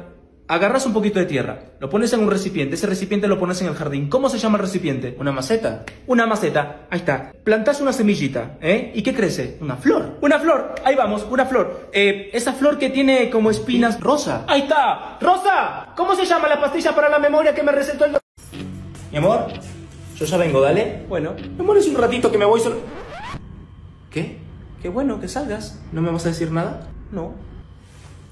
Agarras un poquito de tierra, lo pones en un recipiente, ese recipiente lo pones en el jardín. ¿Cómo se llama el recipiente? Una maceta, Una maceta, ahí está. Plantás una semillita, ¿eh? ¿Y qué crece? una flor, Una flor, ahí vamos, una flor. Eh, esa flor que tiene como espinas. rosa. Ahí está, Rosa. ¿Cómo se llama la pastilla para la memoria que me recetó el doctor? Mi amor, yo ya vengo, dale. Bueno, me mueres un ratito que me voy solo. ¿Qué? Qué bueno que salgas. ¿No me vas a decir nada? No.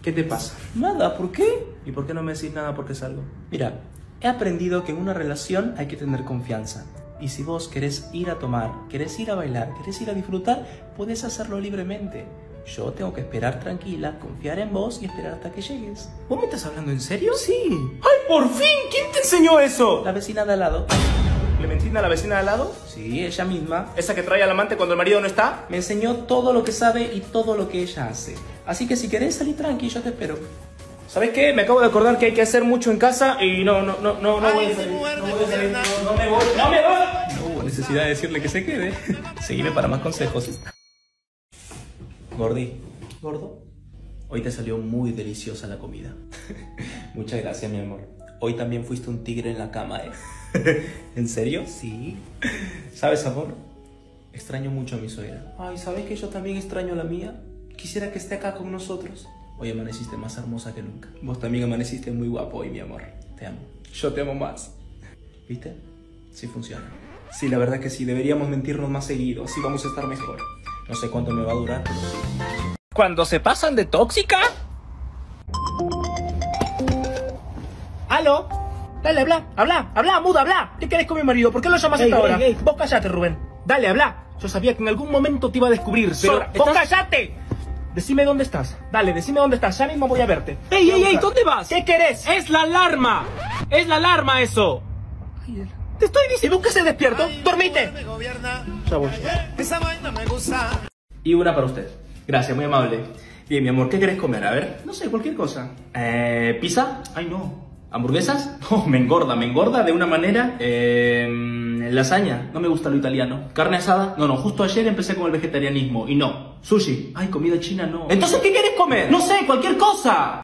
¿Qué te pasa? Nada, ¿por qué? ¿Y por qué no me decís nada porque salgo? Mira, he aprendido que en una relación hay que tener confianza. Y si vos querés ir a tomar, querés ir a bailar, querés ir a disfrutar, podés hacerlo libremente. Yo tengo que esperar tranquila, confiar en vos y esperar hasta que llegues. ¿Vos me estás hablando en serio? Sí. ¡Ay, por fin! ¿Quién te enseñó eso? La vecina de al lado. ¿Clementina, la vecina de al lado? Sí, ella misma. ¿Esa que trae al amante cuando el marido no está? Me enseñó todo lo que sabe y todo lo que ella hace. Así que si querés salir tranqui, yo te espero. ¿Sabes qué? Me acabo de acordar que hay que hacer mucho en casa y no, no, no, no, no voy a salir. No voy a salir. No, no me voy. ¡No me voy! No hubo necesidad de decirle que se quede. Seguime para más consejos. Gordi, gordo, hoy te salió muy deliciosa la comida. Muchas gracias, mi amor. Hoy también fuiste un tigre en la cama, ¿eh? ¿En serio? Sí. ¿Sabes, amor? Extraño mucho a mi suegra. Ay, ¿sabes que yo también extraño a la mía? Quisiera que esté acá con nosotros. Hoy amaneciste más hermosa que nunca. Vos también amaneciste muy guapo hoy, mi amor. Te amo. Yo te amo más. ¿Viste? Sí funciona. Sí, la verdad que sí. Deberíamos mentirnos más seguido. Así vamos a estar mejor. No sé cuánto me va a durar, pero sí. Cuando se pasan de tóxica. ¿Aló? Dale, habla, habla, habla, muda, habla. ¿Qué querés con mi marido? ¿Por qué lo llamas Ey, hasta ahora? ey, ey. Vos callate, Rubén. Dale, habla. Yo sabía que en algún momento te iba a descubrir, pero vos ¿estás- callate. Decime dónde estás. Dale, decime dónde estás. Ya mismo voy a verte. ¡Ey, ey, ey! ¿Dónde vas? ¿Qué querés? ¡Es la alarma! ¡Es la alarma eso! Te estoy diciendo que se despierto. ¡Dormite! Ya voy. Esa vaina me gusta. Y una para usted. Gracias, muy amable. Bien, mi amor, ¿qué querés comer? A ver. No sé, cualquier cosa. Eh, ¿Pizza? Ay, no. ¿Hamburguesas? No, me engorda, me engorda de una manera. Eh, lasaña, no me gusta lo italiano. ¿Carne asada? No, no, justo ayer empecé con el vegetarianismo y no. Sushi, ay, comida china no. Entonces, ¿qué quieres comer? No sé, cualquier cosa.